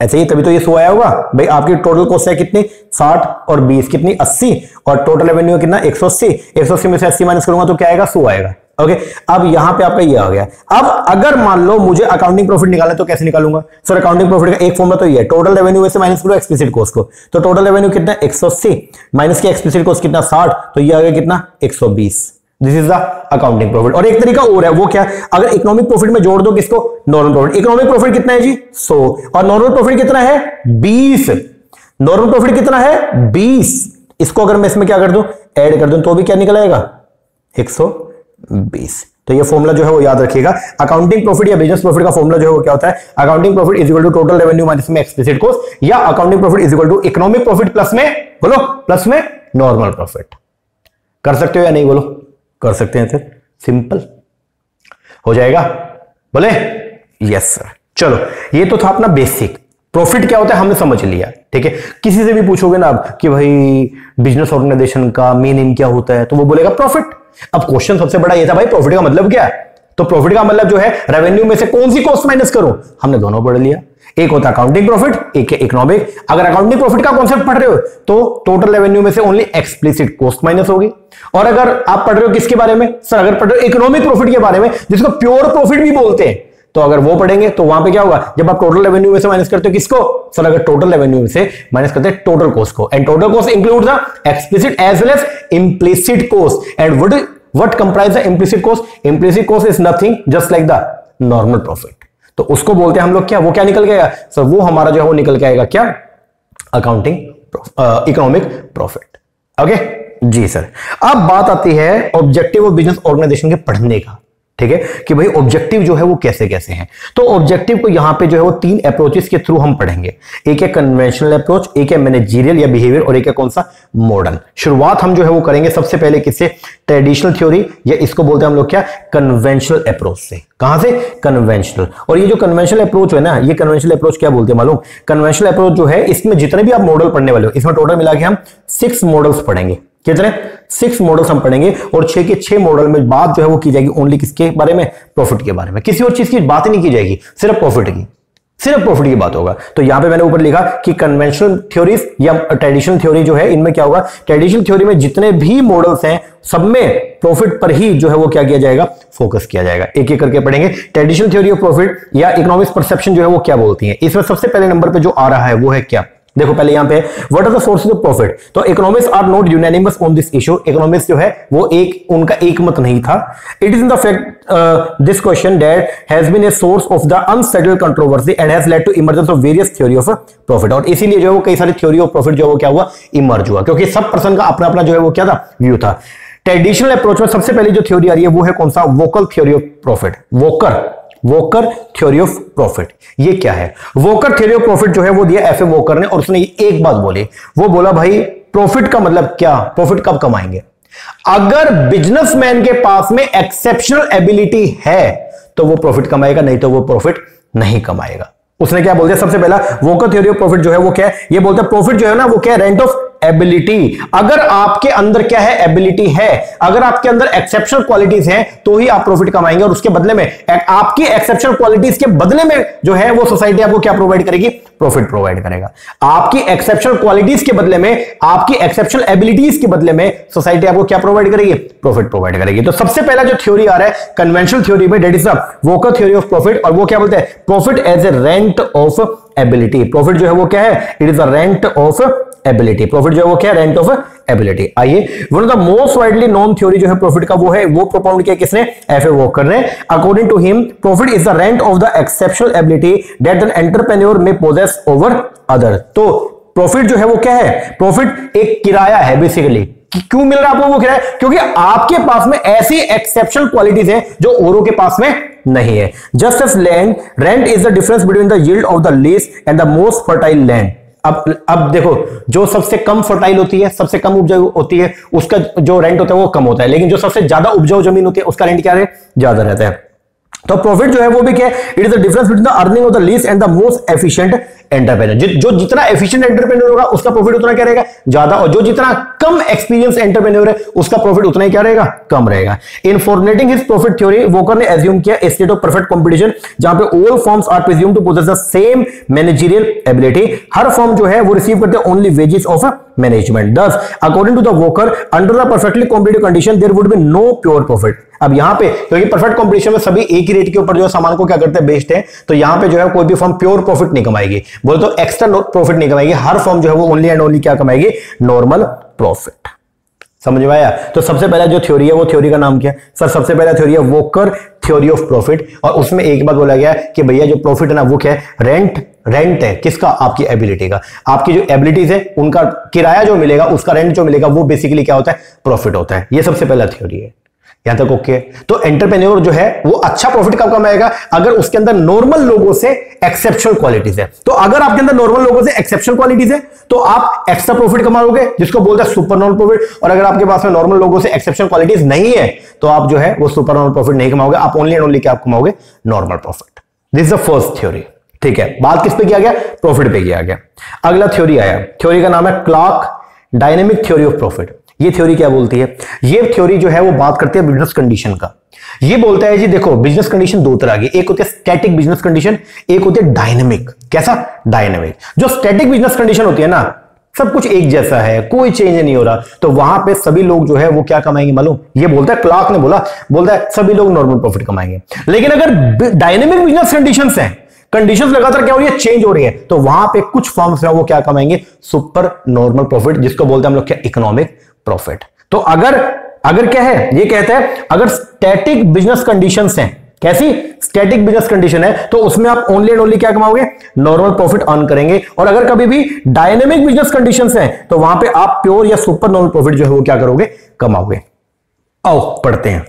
ऐसे ही तभी तो ये सो आया होगा। भाई, आपकी टोटल कॉस्ट है कितनी? 60 और 20 कितनी? 80 और टोटल रेवेन्यू कितना? 180 180 में से 80 माइनस करूँगा तो क्या आएगा? सो आएगा। ओके अब यहाँ पे आपका ये आ गया। अब अगर मान लो मुझे अकाउंटिंग प्रॉफिट निकालना तो कैसे निकालूँगा? सर अकाउंटिंग प्रॉफिट का एक फॉर्मूला तो ये टोटल रेवेन्यू से माइनस करो एक्सप्लिसिट कॉस्ट को। तो टोटल रेवेन्यू कितना? 180 माइनस की एक्सप्लिसिट कॉस्ट कितना? 60 तो ये आ गया कितना? 120 this is the accounting profit और एक तरीका और है, वो क्या अगर इकोनॉमिक प्रॉफिट में जोड़ दो किसको? नॉर्मल प्रॉफिट इकोनॉमिक प्रॉफिट कितना है जी? 100 और नॉर्मल प्रॉफिट कितना है? 20 नॉर्मल प्रॉफिट कितना है? 20 इसको अगर मैं इसमें क्या कर दूँ? ऐड कर दूँ तो भी क्या निकल आएगा 120 तो ये फॉर्मूला जो है, वो याद रखिएगा. अकाउंटिंग प्रॉफिट या बिज़नेस प्रॉफिट का फॉर्मूला जो है, वो क्या होता है? Accounting profit is equal to total revenue minus में एक्सप्लिसिट कॉस्ट या accounting profit is equal to economic profit plus में, बोलो प्लस में नॉर्मल प्रॉफिट कर सकते हो या नहीं, बोलो? कर सकते हैं सर? सिंपल हो जाएगा? बोले? यस सर चलो, ये तो था अपना बेसिक प्रॉफिट क्या होता है हमने समझ लिया, ठीक है? किसी से भी पूछोगे ना आप कि भाई बिज़नेस ऑर्गेनाइजेशन का मेन एम क्या होता है तो वो बोलेगा प्रॉफिट अब क्वेश्चन सबसे बड़ा ये था, भाई प्रॉफिट का मतलब क्या? है तो प्रॉफिट का मतलब जो है रेवेन्यू में से कौन सी कॉस्ट माइनस करो? हमने दोनों पढ़ लिया. एक होता अकाउंटिंग प्रॉफिट एक इकोनॉमिक अगर अकाउंटिंग प्रॉफिट का कॉन्सेप्ट पढ़ रहे हो तो टोटल रेवेन्यू में से ओनली एक्सप्लिसिट कॉस्ट माइनस होगी। और अगर आप पढ़ रहे हो किसके बारे में? सर अगर पढ़ रहे हो इकोनॉमिक प्रॉफिट के बारे में, जिसको प्योर प्रॉफिट भी बोलते हैं तो अगर वो पढ़ेंगे तो वहाँ पे क्या होगा? जब आप टोटल रेवेन्यू में से माइनस करते हो किसको? सर अगर टोटल रेवेन्यू में से माइनस करते हैं टोटल कॉस्ट को। And total cost include the explicit as well as implicit cost and what what comprise the implicit cost implicit cost is nothing just like the normal profit तो उसको बोलते हैं हम लोग, क्या वो क्या निकल गया? सर, वो हमारा जो है वो निकल के आएगा। क्या? अकाउंटिंग इकोनॉमिक प्रॉफिट ओके जी, सर। अब बात आती है ऑब्जेक्टिव ऑफ़ बिज़नेस ऑर्गेनाइजेशन के पढ़ने का। ठीक है? कि भाई ऑब्जेक्टिव जो है वो कैसे कैसे हैं? तो ऑब्जेक्टिव को यहाँ पे जो है वो तीन अप्रोचेस के थ्रू हम पढ़ेंगे। एक है कन्वेंशनल अप्रोच एक है मैनेजीरियल या बिहेवियर और एक है कौन सा? मॉडर्न शुरुआत हम जो है वो करेंगे सबसे पहले किससे? ट्रेडिशनल थ्योरी या इसको बोलते हैं हम लोग क्या? कन्वेंशनल अप्रोच से। कहाँ से? कन्वेंशनल और ये जो कन्वेंशनल अप्रोच है ना, ये कन्वेंशनल अप्रोच क्या बोलते हैं मालूम? कन्वेंशनल अप्रोच जो है, इसमें जितने भी आप मॉडल पढ़ने वाले हो, इसमें टोटल मिला के हम सिक्स मॉडल्स पढ़ेंगे। कितने? सिक्स मॉडल्स हम पढ़ेंगे और छह के छह मॉडल में बात जो है वो की जाएगी ओनली किसके बारे में? प्रॉफिट के बारे में। किसी और चीज़ की बात ही नहीं की जाएगी, सिर्फ़ प्रॉफिट की। सिर्फ़ प्रॉफिट की बात होगा। तो यहाँ पे मैंने ऊपर लिखा कि कन्वेंशनल थ्योरीज या ट्रेडिशनल थ्योरी जो है, इनमें क्या होगा? ट्रेडिशनल थ्योरी में जितने भी मॉडल्स हैं, सब में प्रॉफिट पर ही जो है वो क्या किया जाएगा? फोकस किया जाएगा। एक एक करके पढ़ेंगे। ट्रेडिशनल थ्योरी ऑफ़ प्रॉफिट या इकोनॉमिक्स परसेप्शन जो है वो क्या बोलती है? इसमें सबसे पहले नंबर पर जो आ रहा है, वो है क्या? देखो पहले यहाँ पे what are the sources of profit तो economics are not unanimous on this issue economics जो है, वो एक, उनका एक मत नहीं था। It is in the fact this question that has been a source of the unsettled controversy and has led to emergence of various theory of profit और इसीलिए जो है कई सारी थ्योरी ऑफ़ प्रॉफिट जो है, वो क्या हुआ? इमर्ज हुआ। क्योंकि सब पर्सन का अपना अपना जो है, वो क्या था? व्यू था। ट्रेडिशनल अप्रोच में सबसे पहले जो थ्योरी आ रही है, वो है कौन सा? Walker theory of profit Walker Walker theory of profit. ये क्या है? वोकर थ्योरी ऑफ़ प्रॉफिट जो है वो दिया एफ़ ए वोकर ने और उसने एक बात बोली। वो बोला, भाई, प्रॉफिट का मतलब क्या? प्रॉफिट कब कमाएँगे? अगर बिजनेसमैन के पास में एक्सेप्शनल एबिलिटी है तो वो प्रॉफिट कमाएगा, नहीं तो वो प्रॉफिट नहीं कमाएगा। उसने क्या बोल दिया? सबसे पहला, वोकर थ्योरी ऑफ़ प्रॉफिट जो है वो क्या है? ये बोलते हैं, प्रॉफिट जो है ना, वो क्या है? रेंट ऑफ़ एबिलिटी अगर आपके अंदर क्या है? एबिलिटी है। अगर आपके अंदर एक्सेप्शनल क्वालिटीज हैं तो ही आप प्रॉफिट कमाएँगे। और उसके बदले में आपकी एक्सेप्शनल क्वालिटीज के बदले में जो है, वो सोसाइटी आपको क्या प्रोवाइड करेगी? प्रॉफिट प्रोवाइड करेगा। आपकी एक्सेप्शनल क्वालिटीज के बदले में, आपकी एक्सेप्शनल एबिलिटीज के बदले में सोसाइटी आपको क्या प्रोवाइड करेगी? प्रॉफिट प्रोवाइड करेगी। तो सबसे पहला जो थ्योरी आ रहा है कन्वेंशनल थ्योरी में that is the Walker theory of profit और वो क्या बोलते हैं? Profit as a rent of ability profit जो है वो क्या है? It is a rent of ability profit जो है वो क्या है? रेंट ऑफ़ एबिलिटी आइए one of the most widely known theory जो है प्रॉफिट का वो है, वो प्रोपाउंड किया किसने? एफ़ ए वॉकर ने। According to him profit is the rent of the exceptional ability that an entrepreneur may possess over other तो प्रॉफिट जो है वो क्या है? प्रॉफिट एक किराया है बेसिकली क्यों मिल रहा है आपको वो किराया? क्योंकि आपके पास में ऐसी एक्सेप्शनल क्वालिटीज है जो औरों के पास में नहीं है। Just as land rent is the difference between the yield of the least and the most fertile land अब अब देखो, जो सबसे कम फर्टाइल होती है, सबसे कम उपजाऊ होती है, उसका जो रेंट होता है वो कम होता है, लेकिन जो सबसे ज़्यादा उपजाऊ ज़मीन होती है, उसका रेंट क्या है ज़्यादा रहता है। तो प्रॉफिट जो है वो भी क्या है? It is the difference between the earning of the least and the most efficient entrepreneur जो जितना एफिशिएंट एंटरप्रेन्योर होगा, उसका प्रॉफिट उतना क्या रहेगा? ज़्यादा। और जो जितना कम एक्सपीरियंस एंटरप्रेन्योर है, उसका प्रॉफिट उतना ही क्या रहेगा? कम रहेगा। In formulating his profit theory Walker ने एज्यूम किया स्टेट ऑफ़ परफेक्ट कंपटीशन जहाँ पे all firms are presume to possess the same managerial ability her firm जो है, वो रिसीव करते हैं only wages of management thus according to the Walker under the perfectly competitive condition there would be no pure profit अब यहाँ पे क्योंकि perfect competition में सभी एक ही रेट के ऊपर जो है सामान को क्या करते हैं, बेचते हैं। तो यहाँ पे जो है कोई भी फर्म प्योर प्रॉफिट नहीं कमाएगी। बोले तो एक्स्ट्रा प्रॉफिट नहीं कमाएगी। हर फर्म जो है वो ओनली एंड ओनली क्या कमाएगी? नॉर्मल प्रॉफिट समझ में आया? तो सबसे पहला जो थ्योरी है, वो थ्योरी का नाम क्या सर, सबसे पहला थ्योरी है वोकर थ्योरी ऑफ़ प्रॉफिट और उसमें एक बात बोला गया कि भैया जो प्रॉफिट है ना, वो क्या है? रेंट रेंट है। किसका? आपकी एबिलिटी का। आपकी जो एबिलिटीज है, उनका किराया जो मिलेगा, उसका रेंट जो मिलेगा, वो बेसिकली क्या होता है? प्रॉफिट होता है। ये सबसे पहला थ्योरी है। यहाँ तक ओके तो एंटरप्रेन्योर जो है, वो अच्छा प्रॉफिट कब कमाएगा? अगर उसके अंदर नॉर्मल लोगों से एक्सेप्शनल क्वालिटीज है। तो अगर आपके अंदर नॉर्मल लोगों से एक्सेप्शनल क्वालिटीज है तो आप एक्स्ट्रा प्रॉफिट कमाओगे, जिसको बोलते हैं सुपर नॉर्मल प्रॉफिट और अगर आपके पास में नॉर्मल लोगों से एक्सेप्शनल क्वालिटीज नहीं है तो आप जो है, वो सुपर नॉर्मल प्रॉफिट नहीं कमाओगे। आप ओनली एंड ओनली क्या आप कमाओगे? Normal profit this is the first theory ठीक है? बात किस पे किया गया? प्रॉफिट पे किया गया। अगला थ्योरी आया। थ्योरी का नाम है Clark dynamic theory of profit ये थ्योरी क्या बोलती है? ये थ्योरी जो है वो बात करती है बिज़नेस कंडीशन का। ये बोलता है जी, देखो बिज़नेस कंडीशन दो तरह की एक होती है स्टैटिक बिज़नेस कंडीशन एक होती है डायनेमिक कैसा? डायनेमिक जो स्टैटिक बिज़नेस कंडीशन होती है ना, सब कुछ एक जैसा है, कोई चेंज नहीं हो रहा। तो वहाँ पे सभी लोग जो है वो क्या कमाएँगे मालूम? ये बोलता है क्लार्क ने बोला, बोलता है, सभी लोग नॉर्मल प्रॉफिट कमाएँगे। लेकिन अगर डायनेमिक बिज़नेस कंडीशन है कंडीशन लगातार क्या हो रही है? चेंज हो रही है। तो वहाँ पे कुछ फॉर्म्स है वो क्या कमाएँगे? सुपर नॉर्मल प्रॉफिट जिसको बोलते हैं हम लोग क्या? इकोनॉमिक प्रॉफिट तो अगर अगर क्या है? ये कहता है, अगर स्टैटिक बिज़नेस कंडीशन है, कैसी? स्टैटिक बिज़नेस कंडीशन है तो उसमें आप ओनली एंड ओनली क्या कमाओगे? नॉर्मल प्रॉफिट अर्न करेंगे। और अगर कभी भी डायनेमिक बिज़नेस कंडीशन है तो वहाँ पे आप प्योर या सुपर नॉर्मल प्रॉफिट जो है वो क्या करोगे? कमाओगे। आओ, पढ़ते हैं।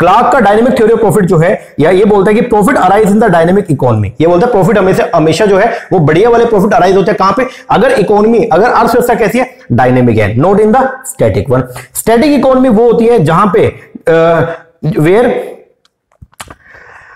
क्लार्क का डायनेमिक थ्योरी ऑफ़ प्रॉफिट जो है, या ये बोलता है कि profit arise in the dynamic economy ये बोलता है प्रॉफिट हमेशा हमेशा जो है, वो बढ़िया वाले प्रॉफिट अराइज होते हैं। कहाँ पे? अगर इकोनॉमी अगर अर्थव्यवस्था कैसी है डायनेमिक है। Not in the static one static economy वो होती है जहाँ पे वेयर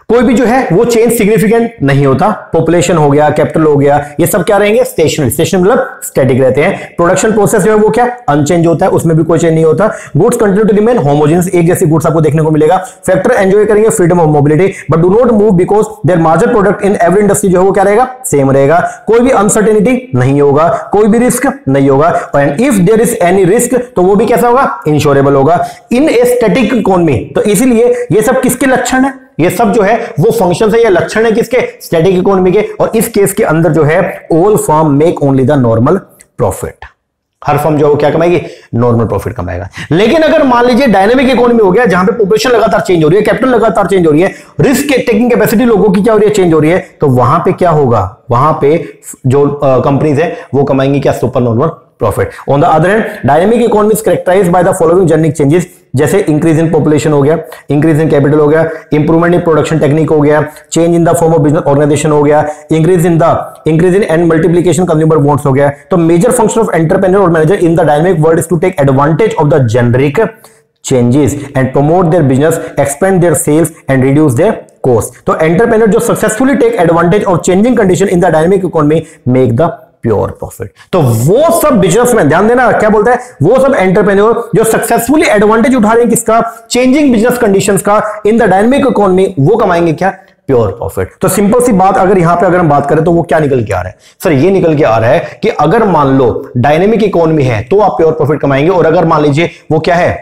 कोई भी जो है, वो चेंज सिग्निफिकेंट नहीं होता। पॉपुलेशन हो गया कैपिटल हो गया, ये सब क्या रहेंगे? स्टेशनरी स्टेशन मतलब स्टैटिक रहते हैं। प्रोडक्शन प्रोसेस जो है, वो क्या? अनचेंज होता है, उसमें भी कोई चेंज नहीं होता। Goods continue to remain homogeneous एक जैसी गुड्स आपको देखने को मिलेगा। फैक्टर एंजॉय करेंगे freedom of mobility but do not move because their marginal product in every industry जो है, वो क्या रहेगा? सेम रहेगा। कोई भी अनसर्टेनिटी नहीं होगा। कोई भी रिस्क नहीं होगा। And if there is any risk तो वो भी कैसा होगा? इंश्योरेबल होगा। इन ए स्टेटिक इकोनॉमी तो इसीलिए ये सब किसके लक्षण है? ये सब जो है, वो फ़ंक्शन है, या लक्षण है किसके? स्टैटिक इकोनॉमी के। और इस केस के अंदर जो है all firm make only the normal profit her firm जो है क्या कमाएगी? नॉर्मल प्रॉफिट कमाएगा। लेकिन अगर मान लीजिए डायनेमिक इकोनॉमी हो गया, जहाँ पे पॉपुलेशन लगातार चेंज हो रही है कैपिटल लगातार चेंज हो रही है रिस्क टेकिंग कैपेसिटी लोगों की क्या हो रही है चेंज हो रही है तो वहाँ पे क्या होगा? वहाँ पे जो कंपनीज़ है, वो कमाएँगी क्या? Super normal profit on the other hand dynamic economy characterize by the following generic changes जैसे इंक्रीज इन पॉपुलेशन हो गया इंक्रीज इन कैपिटल हो गया इंप्रूवमेंट इन प्रोडक्शन टेक्निक हो गया change in the form of business organisation हो गया increase in the increase in and multiplication consumer wants हो गया। तो मेजर फ़ंक्शन ऑफ़ एंटरप्रेन्योर और manager in the dynamic world is to take advantage of the generic changes and promote their business, expand their sales and reduce their cost. तो entrepreneur जो successfully take advantage of changing condition in the dynamic economy make the pure profit. तो वो सब businessman ध्यान देना, क्या बोलता है? वो सब एंटरप्रेन्योर जो सक्सेसफुली एडवांटेज उठा रहे हैं किसका? चेंजिंग बिज़नेस कंडीशंस का इन द डायनेमिक इकोनॉमी वो कमाएँगे क्या? प्योर प्रॉफिट तो सिंपल सी बात, अगर यहाँ पे अगर हम बात करें तो वो क्या निकल के आ रहा है? सर ये निकल के आ रहा है कि अगर मान लो डायनेमिक इकोनॉमी है तो आप प्योर प्रॉफिट कमाएँगे, और अगर मान लीजिए वो क्या है?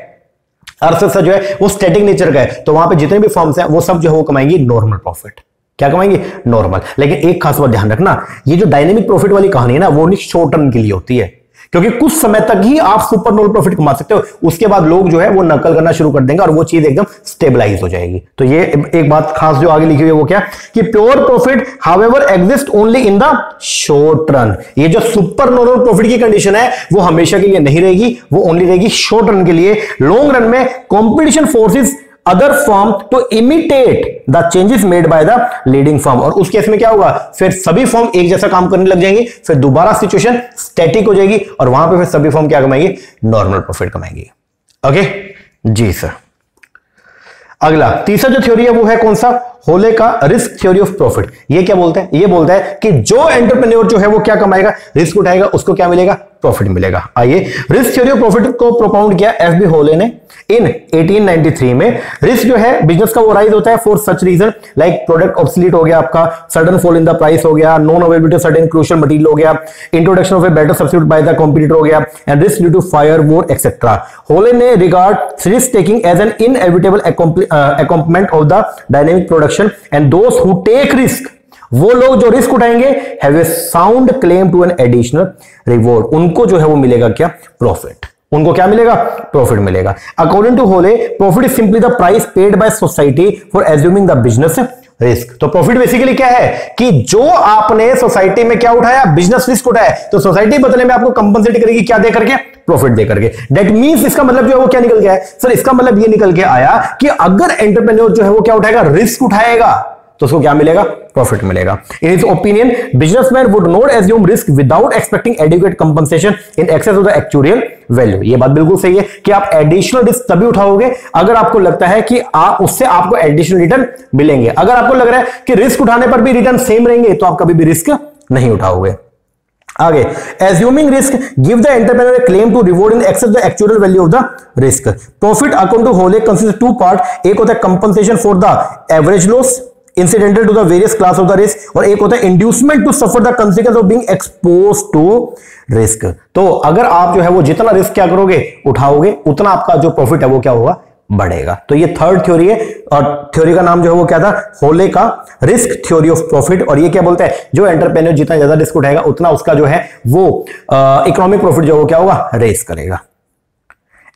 अर्थव्यवस्था जो है, वो स्टैटिक नेचर का है तो वहाँ पे जितने भी फॉर्म्स हैं, वो सब जो है, वो कमाएँगे नॉर्मल प्रॉफिट क्या कमाएँगे? नॉर्मल लेकिन एक खास बात ध्यान रखना, ये जो डायनेमिक प्रॉफिट वाली कहानी है ना, वो शॉर्ट टर्म के लिए होती है। क्योंकि कुछ समय तक ही आप सुपर नॉर्मल प्रॉफिट कमा सकते हो। उसके बाद लोग जो है, वो नकल करना शुरू कर देंगे और वो चीज़ एकदम स्टेबलाइज हो जाएगी। तो ये एक बात खास जो आगे लिखी हुई है, वो क्या? कि pure profit however exist only in the short run ये जो सुपर नॉर्मल प्रॉफिट की कंडीशन है, वो हमेशा के लिए नहीं रहेगी, वो ओनली रहेगी शॉर्ट रन के लिए। लॉन्ग रन में competition forces other firm to imitate the changes made by the leading firm और उस केस में क्या होगा? फिर सभी फॉर्म एक जैसा काम करने लग जाएँगे, फिर दोबारा सिचुएशन स्टैटिक हो जाएगी और वहाँ पे फिर सभी फॉर्म क्या कमाएँगे? नॉर्मल प्रॉफिट कमाएँगे। ओके जी सर अगला, तीसरा जो थ्योरी है वो है कौन सा? होले का रिस्क थ्योरी ऑफ़ प्रॉफिट ये क्या बोलता है? ये बोलता है कि जो एंटरप्रेन्योर जो है वो क्या कमाएगा? रिस्क उठाएगा, उसको क्या मिलेगा? प्रॉफिट मिलेगा। आइए रिस्क थ्योरी ऑफ़ प्रॉफिट को प्रोपाउंड किया एफ़ बी होले ने। इन 1893 में रिस्क जो है बिज़नेस का वो राइज होता है for such reason like product obsolete हो गया आपका sudden fall in the price हो गया non availability sudden crucial material हो गया introduction of a better substitute by the competitor हो गया and risk due to fire war etcetera Hawley ने regard risk taking as an inevitable accompaniment of the dynamic production and those who take risk वो लोग जो रिस्क उठाएँगे have a sound claim to an additional reward उनको जो है वो मिलेगा क्या? प्रॉफिट उनको क्या मिलेगा? प्रॉफिट मिलेगा. According to Hawley profit is simply the price paid by society for assuming the business risk तो प्रॉफिट बेसिकली क्या है? कि जो आपने सोसाइटी में क्या उठाया? बिज़नेस रिस्क उठाया. तो सोसाइटी बदले में आपको कंपनसेट करेगी क्या दे करके? प्रॉफिट दे करके. डेट मींस इसका मतलब जो है वो क्या निकल गया है? सर इसका मतलब ये निकल के आया कि अगर एंटरप्रेन्योर जो है वो क्या उठाएगा? रिस्क उठाएगा. तो उसको क्या मिलेगा? प्रॉफिट मिलेगा। In his opinion businessman would not assume risk without expecting adequate compensation in excess of the actual value ये बात बिल्कुल सही है कि आप एडिशनल रिस्क तभी उठाओगे अगर आपको लगता है कि आप उससे आपको एडिशनल रिटर्न मिलेंगे। अगर आपको लग रहा है कि रिस्क उठाने पर भी रिटर्न सेम रहेंगे तो आप कभी भी रिस्क नहीं उठाओगे। आगे assuming risk give the entrepreneur claim to reward in excess the actual value of the risk profit account to Hawley consist two part एक होता है compensation for the average loss incidental to the various class of the risk और एक होता है inducement to suffer the consequence of being expose to risk तो अगर आप जो है वो जितना रिस्क क्या करोगे? उठाओगे। उतना आपका जो प्रॉफिट है वो क्या होगा? बढ़ेगा। तो ये थर्ड थ्योरी है और थ्योरी का नाम जो है वो क्या था? होले का रिस्क थ्योरी ऑफ़ प्रॉफिट और ये क्या बोलता है? जो एंटरप्रेन्योर जितना ज़्यादा रिस्क उठाएगा, उतना उसका जो है वो इकोनॉमिक प्रॉफिट जो है वो क्या होगा? रेस करेगा।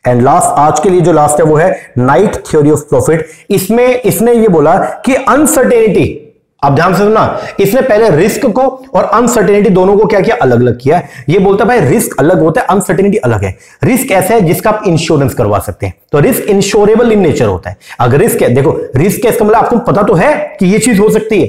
एंड लास्ट आज के लिए जो लास्ट है वो है नाइट थ्योरी ऑफ़ प्रॉफिट इसमें, इसने ये बोला कि अनसर्टेनिटी आप ध्यान से सुनना, इसने पहले रिस्क को और अनसर्टेनिटी दोनों को क्या किया? अलग अलग किया ये बोलता भाई रिस्क अलग होता है अनसर्टेनिटी अलग है। रिस्क ऐसा है जिसका आप इंश्योरेंस करवा सकते हैं। तो रिस्क इंश्योरेबल इन नेचर होता है। अगर रिस्क है, देखो रिस्क है इसका मतलब आपको पता तो है कि ये चीज़ हो सकती है।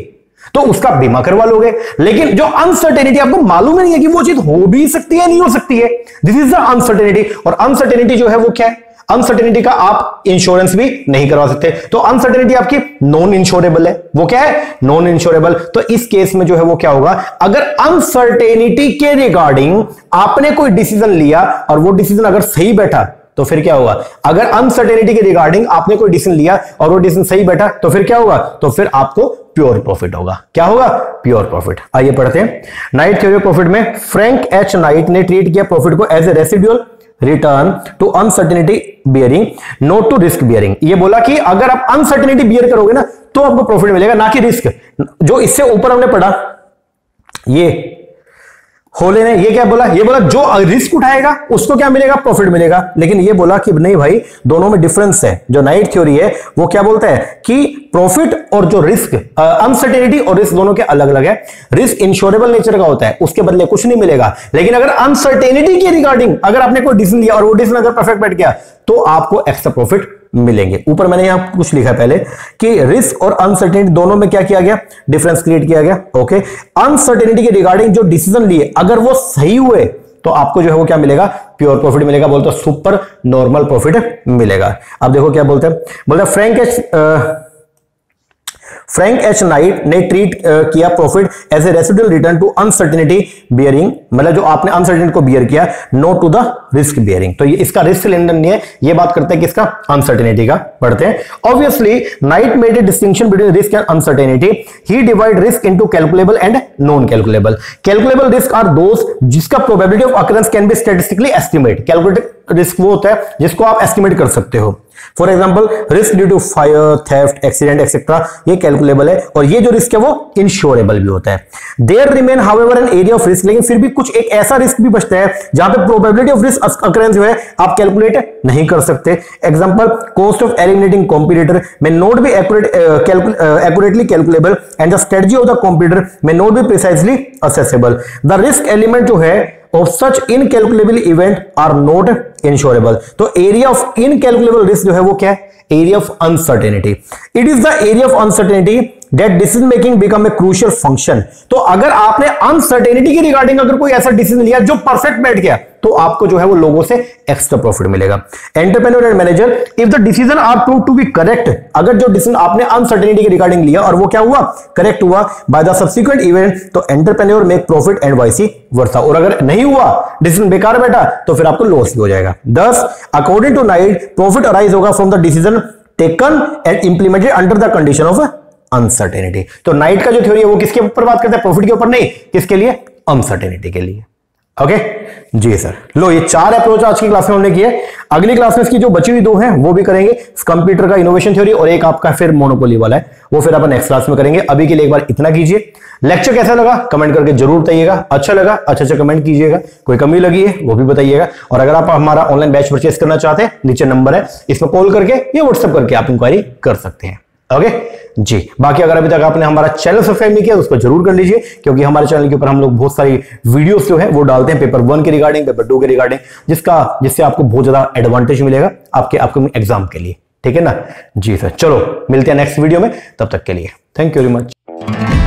तो उसका बीमा करवा लोगे। लेकिन जो अनसर्टेनिटी आपको मालूम नहीं है कि वो चीज़ हो भी सकती है नहीं हो सकती है। दिस इज़ द अनसर्टेनिटी और अनसर्टेनिटी जो है वो क्या है? अनसर्टेनिटी का आप इंश्योरेंस भी नहीं करवा सकते। तो अनसर्टेनिटी आपकी नॉन इंश्योरेबल है। वो क्या है? नॉन इंश्योरेबल तो इस केस में जो है वो क्या होगा? अगर अनसर्टेनिटी के रिगार्डिंग आपने कोई डिसीज़न लिया और वो डिसीज़न अगर सही बैठा तो फिर क्या होगा अगर अनसर्टेनिटी के रिगार्डिंग आपने कोई डिसीज़न लिया और वो डिसीज़न सही बैठा तो फिर क्या होगा तो फिर आपको प्योर प्रॉफिट होगा। क्या होगा? प्योर प्रॉफिट आइए पढ़ते हैं। नाइट थ्योरी प्रॉफिट में फ्रैंक एच नाइट ने ट्रीट किया प्रॉफिट को as a residual return to uncertainty bearing not to risk bearing ये बोला कि अगर आप अनसर्टेनिटी बियर करोगे ना तो आपको प्रॉफिट मिलेगा, ना कि रिस्क जो इससे ऊपर हमने पढ़ा, ये होले ने, ये क्या बोला? ये बोला, जो रिस्क उठाएगा, उसको क्या मिलेगा? प्रॉफिट मिलेगा। लेकिन ये बोला कि नहीं भाई, दोनों में डिफरेंस है। जो नाइट थ्योरी है, वो क्या बोलता है? कि प्रॉफिट और जो रिस्क अनसर्टेनिटी और रिस्क दोनों के अलग अलग है। रिस्क इंश्योरेबल नेचर का होता है, उसके बदले कुछ नहीं मिलेगा। लेकिन अगर अनसर्टेनिटी के रिगार्डिंग अगर आपने कोई डिसीज़न लिया और वो डिसीज़न अगर परफेक्ट बैठ गया तो आपको एक्स्ट्रा प्रॉफिट मिलेंगे। ऊपर मैंने यहाँ कुछ लिखा पहले कि रिस्क और अनसर्टेनिटी दोनों में क्या किया गया? डिफरेंस क्रिएट किया गया। ओके अनसर्टेनिटी के रिगार्डिंग जो डिसीज़न लिए, अगर वो सही हुए तो आपको जो है वो क्या मिलेगा? प्योर प्रॉफिट मिलेगा, बोलते सुपर नॉर्मल प्रॉफिट मिलेगा। अब देखो क्या बोलते हैं। बोलते फ्रैंक फ्रैंक एच नाइट ने ट्रीट किया profit as a residual return to uncertainty bearing मतलब जो आपने अनसर्टिनिटी को बियर किया no to the risk bearing तो ये इसका रिस्क लेंडन नहीं है, ये बात करते हैं किसका अनसर्टिनिटी का पढ़ते हैं। Obviously Knight made a distinction between risk and uncertainty he divide risk into calculable and non calculable calculable risk are those जिसका probability of occurrence can be statistically estimate calculate risk वो होता है जिसको आप estimate कर सकते हो। For example risk due to fire theft accident etcetera ये कैलकुलेबल है और ये जो रिस्क है वो इंश्योरेबल भी होता है। There remain however an area of risk लेकिन फिर भी कुछ एक ऐसा रिस्क भी बचता है जहाँ पे प्रोबेबिलिटी ऑफ़ रिस्क अकरेंस जो है, आप कैलकुलेट नहीं कर सकते। Example cost of eliminating competitor may not be accurately calculable and the strategy of the competitor may not be precisely assessable the risk element जो है of such incalculable event are not insurable तो area of incalculable risk जो है वो क्या है? Area of uncertainty it is the area of uncertainty that decision making become a crucial function तो अगर आपने अनसर्टेनिटी की रिगार्डिंग अगर कोई ऐसा डिसीज़न लिया जो परफेक्ट बैठ गया तो आपको जो है वो लोगों से एक्स्ट्रा प्रॉफिट मिलेगा। Entrepreneur and manager if the decision are prove to be correct अगर जो डिसीज़न आपने अनसर्टेनिटी के रिगार्डिंग लिया और वो क्या हुआ? करेक्ट हुआ बाय द सब्सिक्वेंट इवेंट तो entrepreneur make profit and vice versa और अगर नहीं हुआ डिसीज़न बेकार बैठा तो फिर आपको लॉस भी हो जाएगा। Thus according to Knight profit arise होगा from the decision taken and implemented under the condition of uncertainty तो नाइट का जो थ्योरी है, वो किसके ऊपर बात करता है? प्रॉफिट के ऊपर नहीं, किसके लिए? अनसर्टेनिटी के लिए। ओके जी सर लो, ये चार अप्रोच आज की क्लास में हमने किए अगली क्लास में इसकी जो बची हुई दो हैं, वो भी करेंगे। कंप्यूटर का इनोवेशन थ्योरी और एक आपका फिर मोनोपोली वाला है। वो फिर अपन नेक्स्ट क्लास में करेंगे। अभी के लिए एक बार इतना कीजिए। लेक्चर कैसा लगा? कमेंट करके ज़रूर बताइएगा। अच्छा लगा? अच्छा अच्छा कमेंट कीजिएगा। कोई कमी लगी है, वो भी बताइएगा। और अगर आप हमारा ऑनलाइन बैच परचेस करना चाहते हैं, नीचे नंबर है। इसमें कॉल करके या व्हाट्सएप करके आप इंक्वायरी कर सकते हैं। ओके जी। बाकी अगर अभी तक आपने हमारा चैनल सब्सक्राइब नहीं किया तो उसको ज़रूर कर लीजिए, क्योंकि हमारे चैनल के ऊपर हम लोग बहुत सारी वीडियोस जो है, वो डालते हैं पेपर वन के रिगार्डिंग पेपर टू के रिगार्डिंग जिसका, जिससे आपको बहुत ज़्यादा एडवांटेज मिलेगा आपके आपके एग्ज़ाम के लिए। ठीक है ना? जी सर चलो, मिलते हैं नेक्स्ट वीडियो में। तब तक के लिए। Thank you very much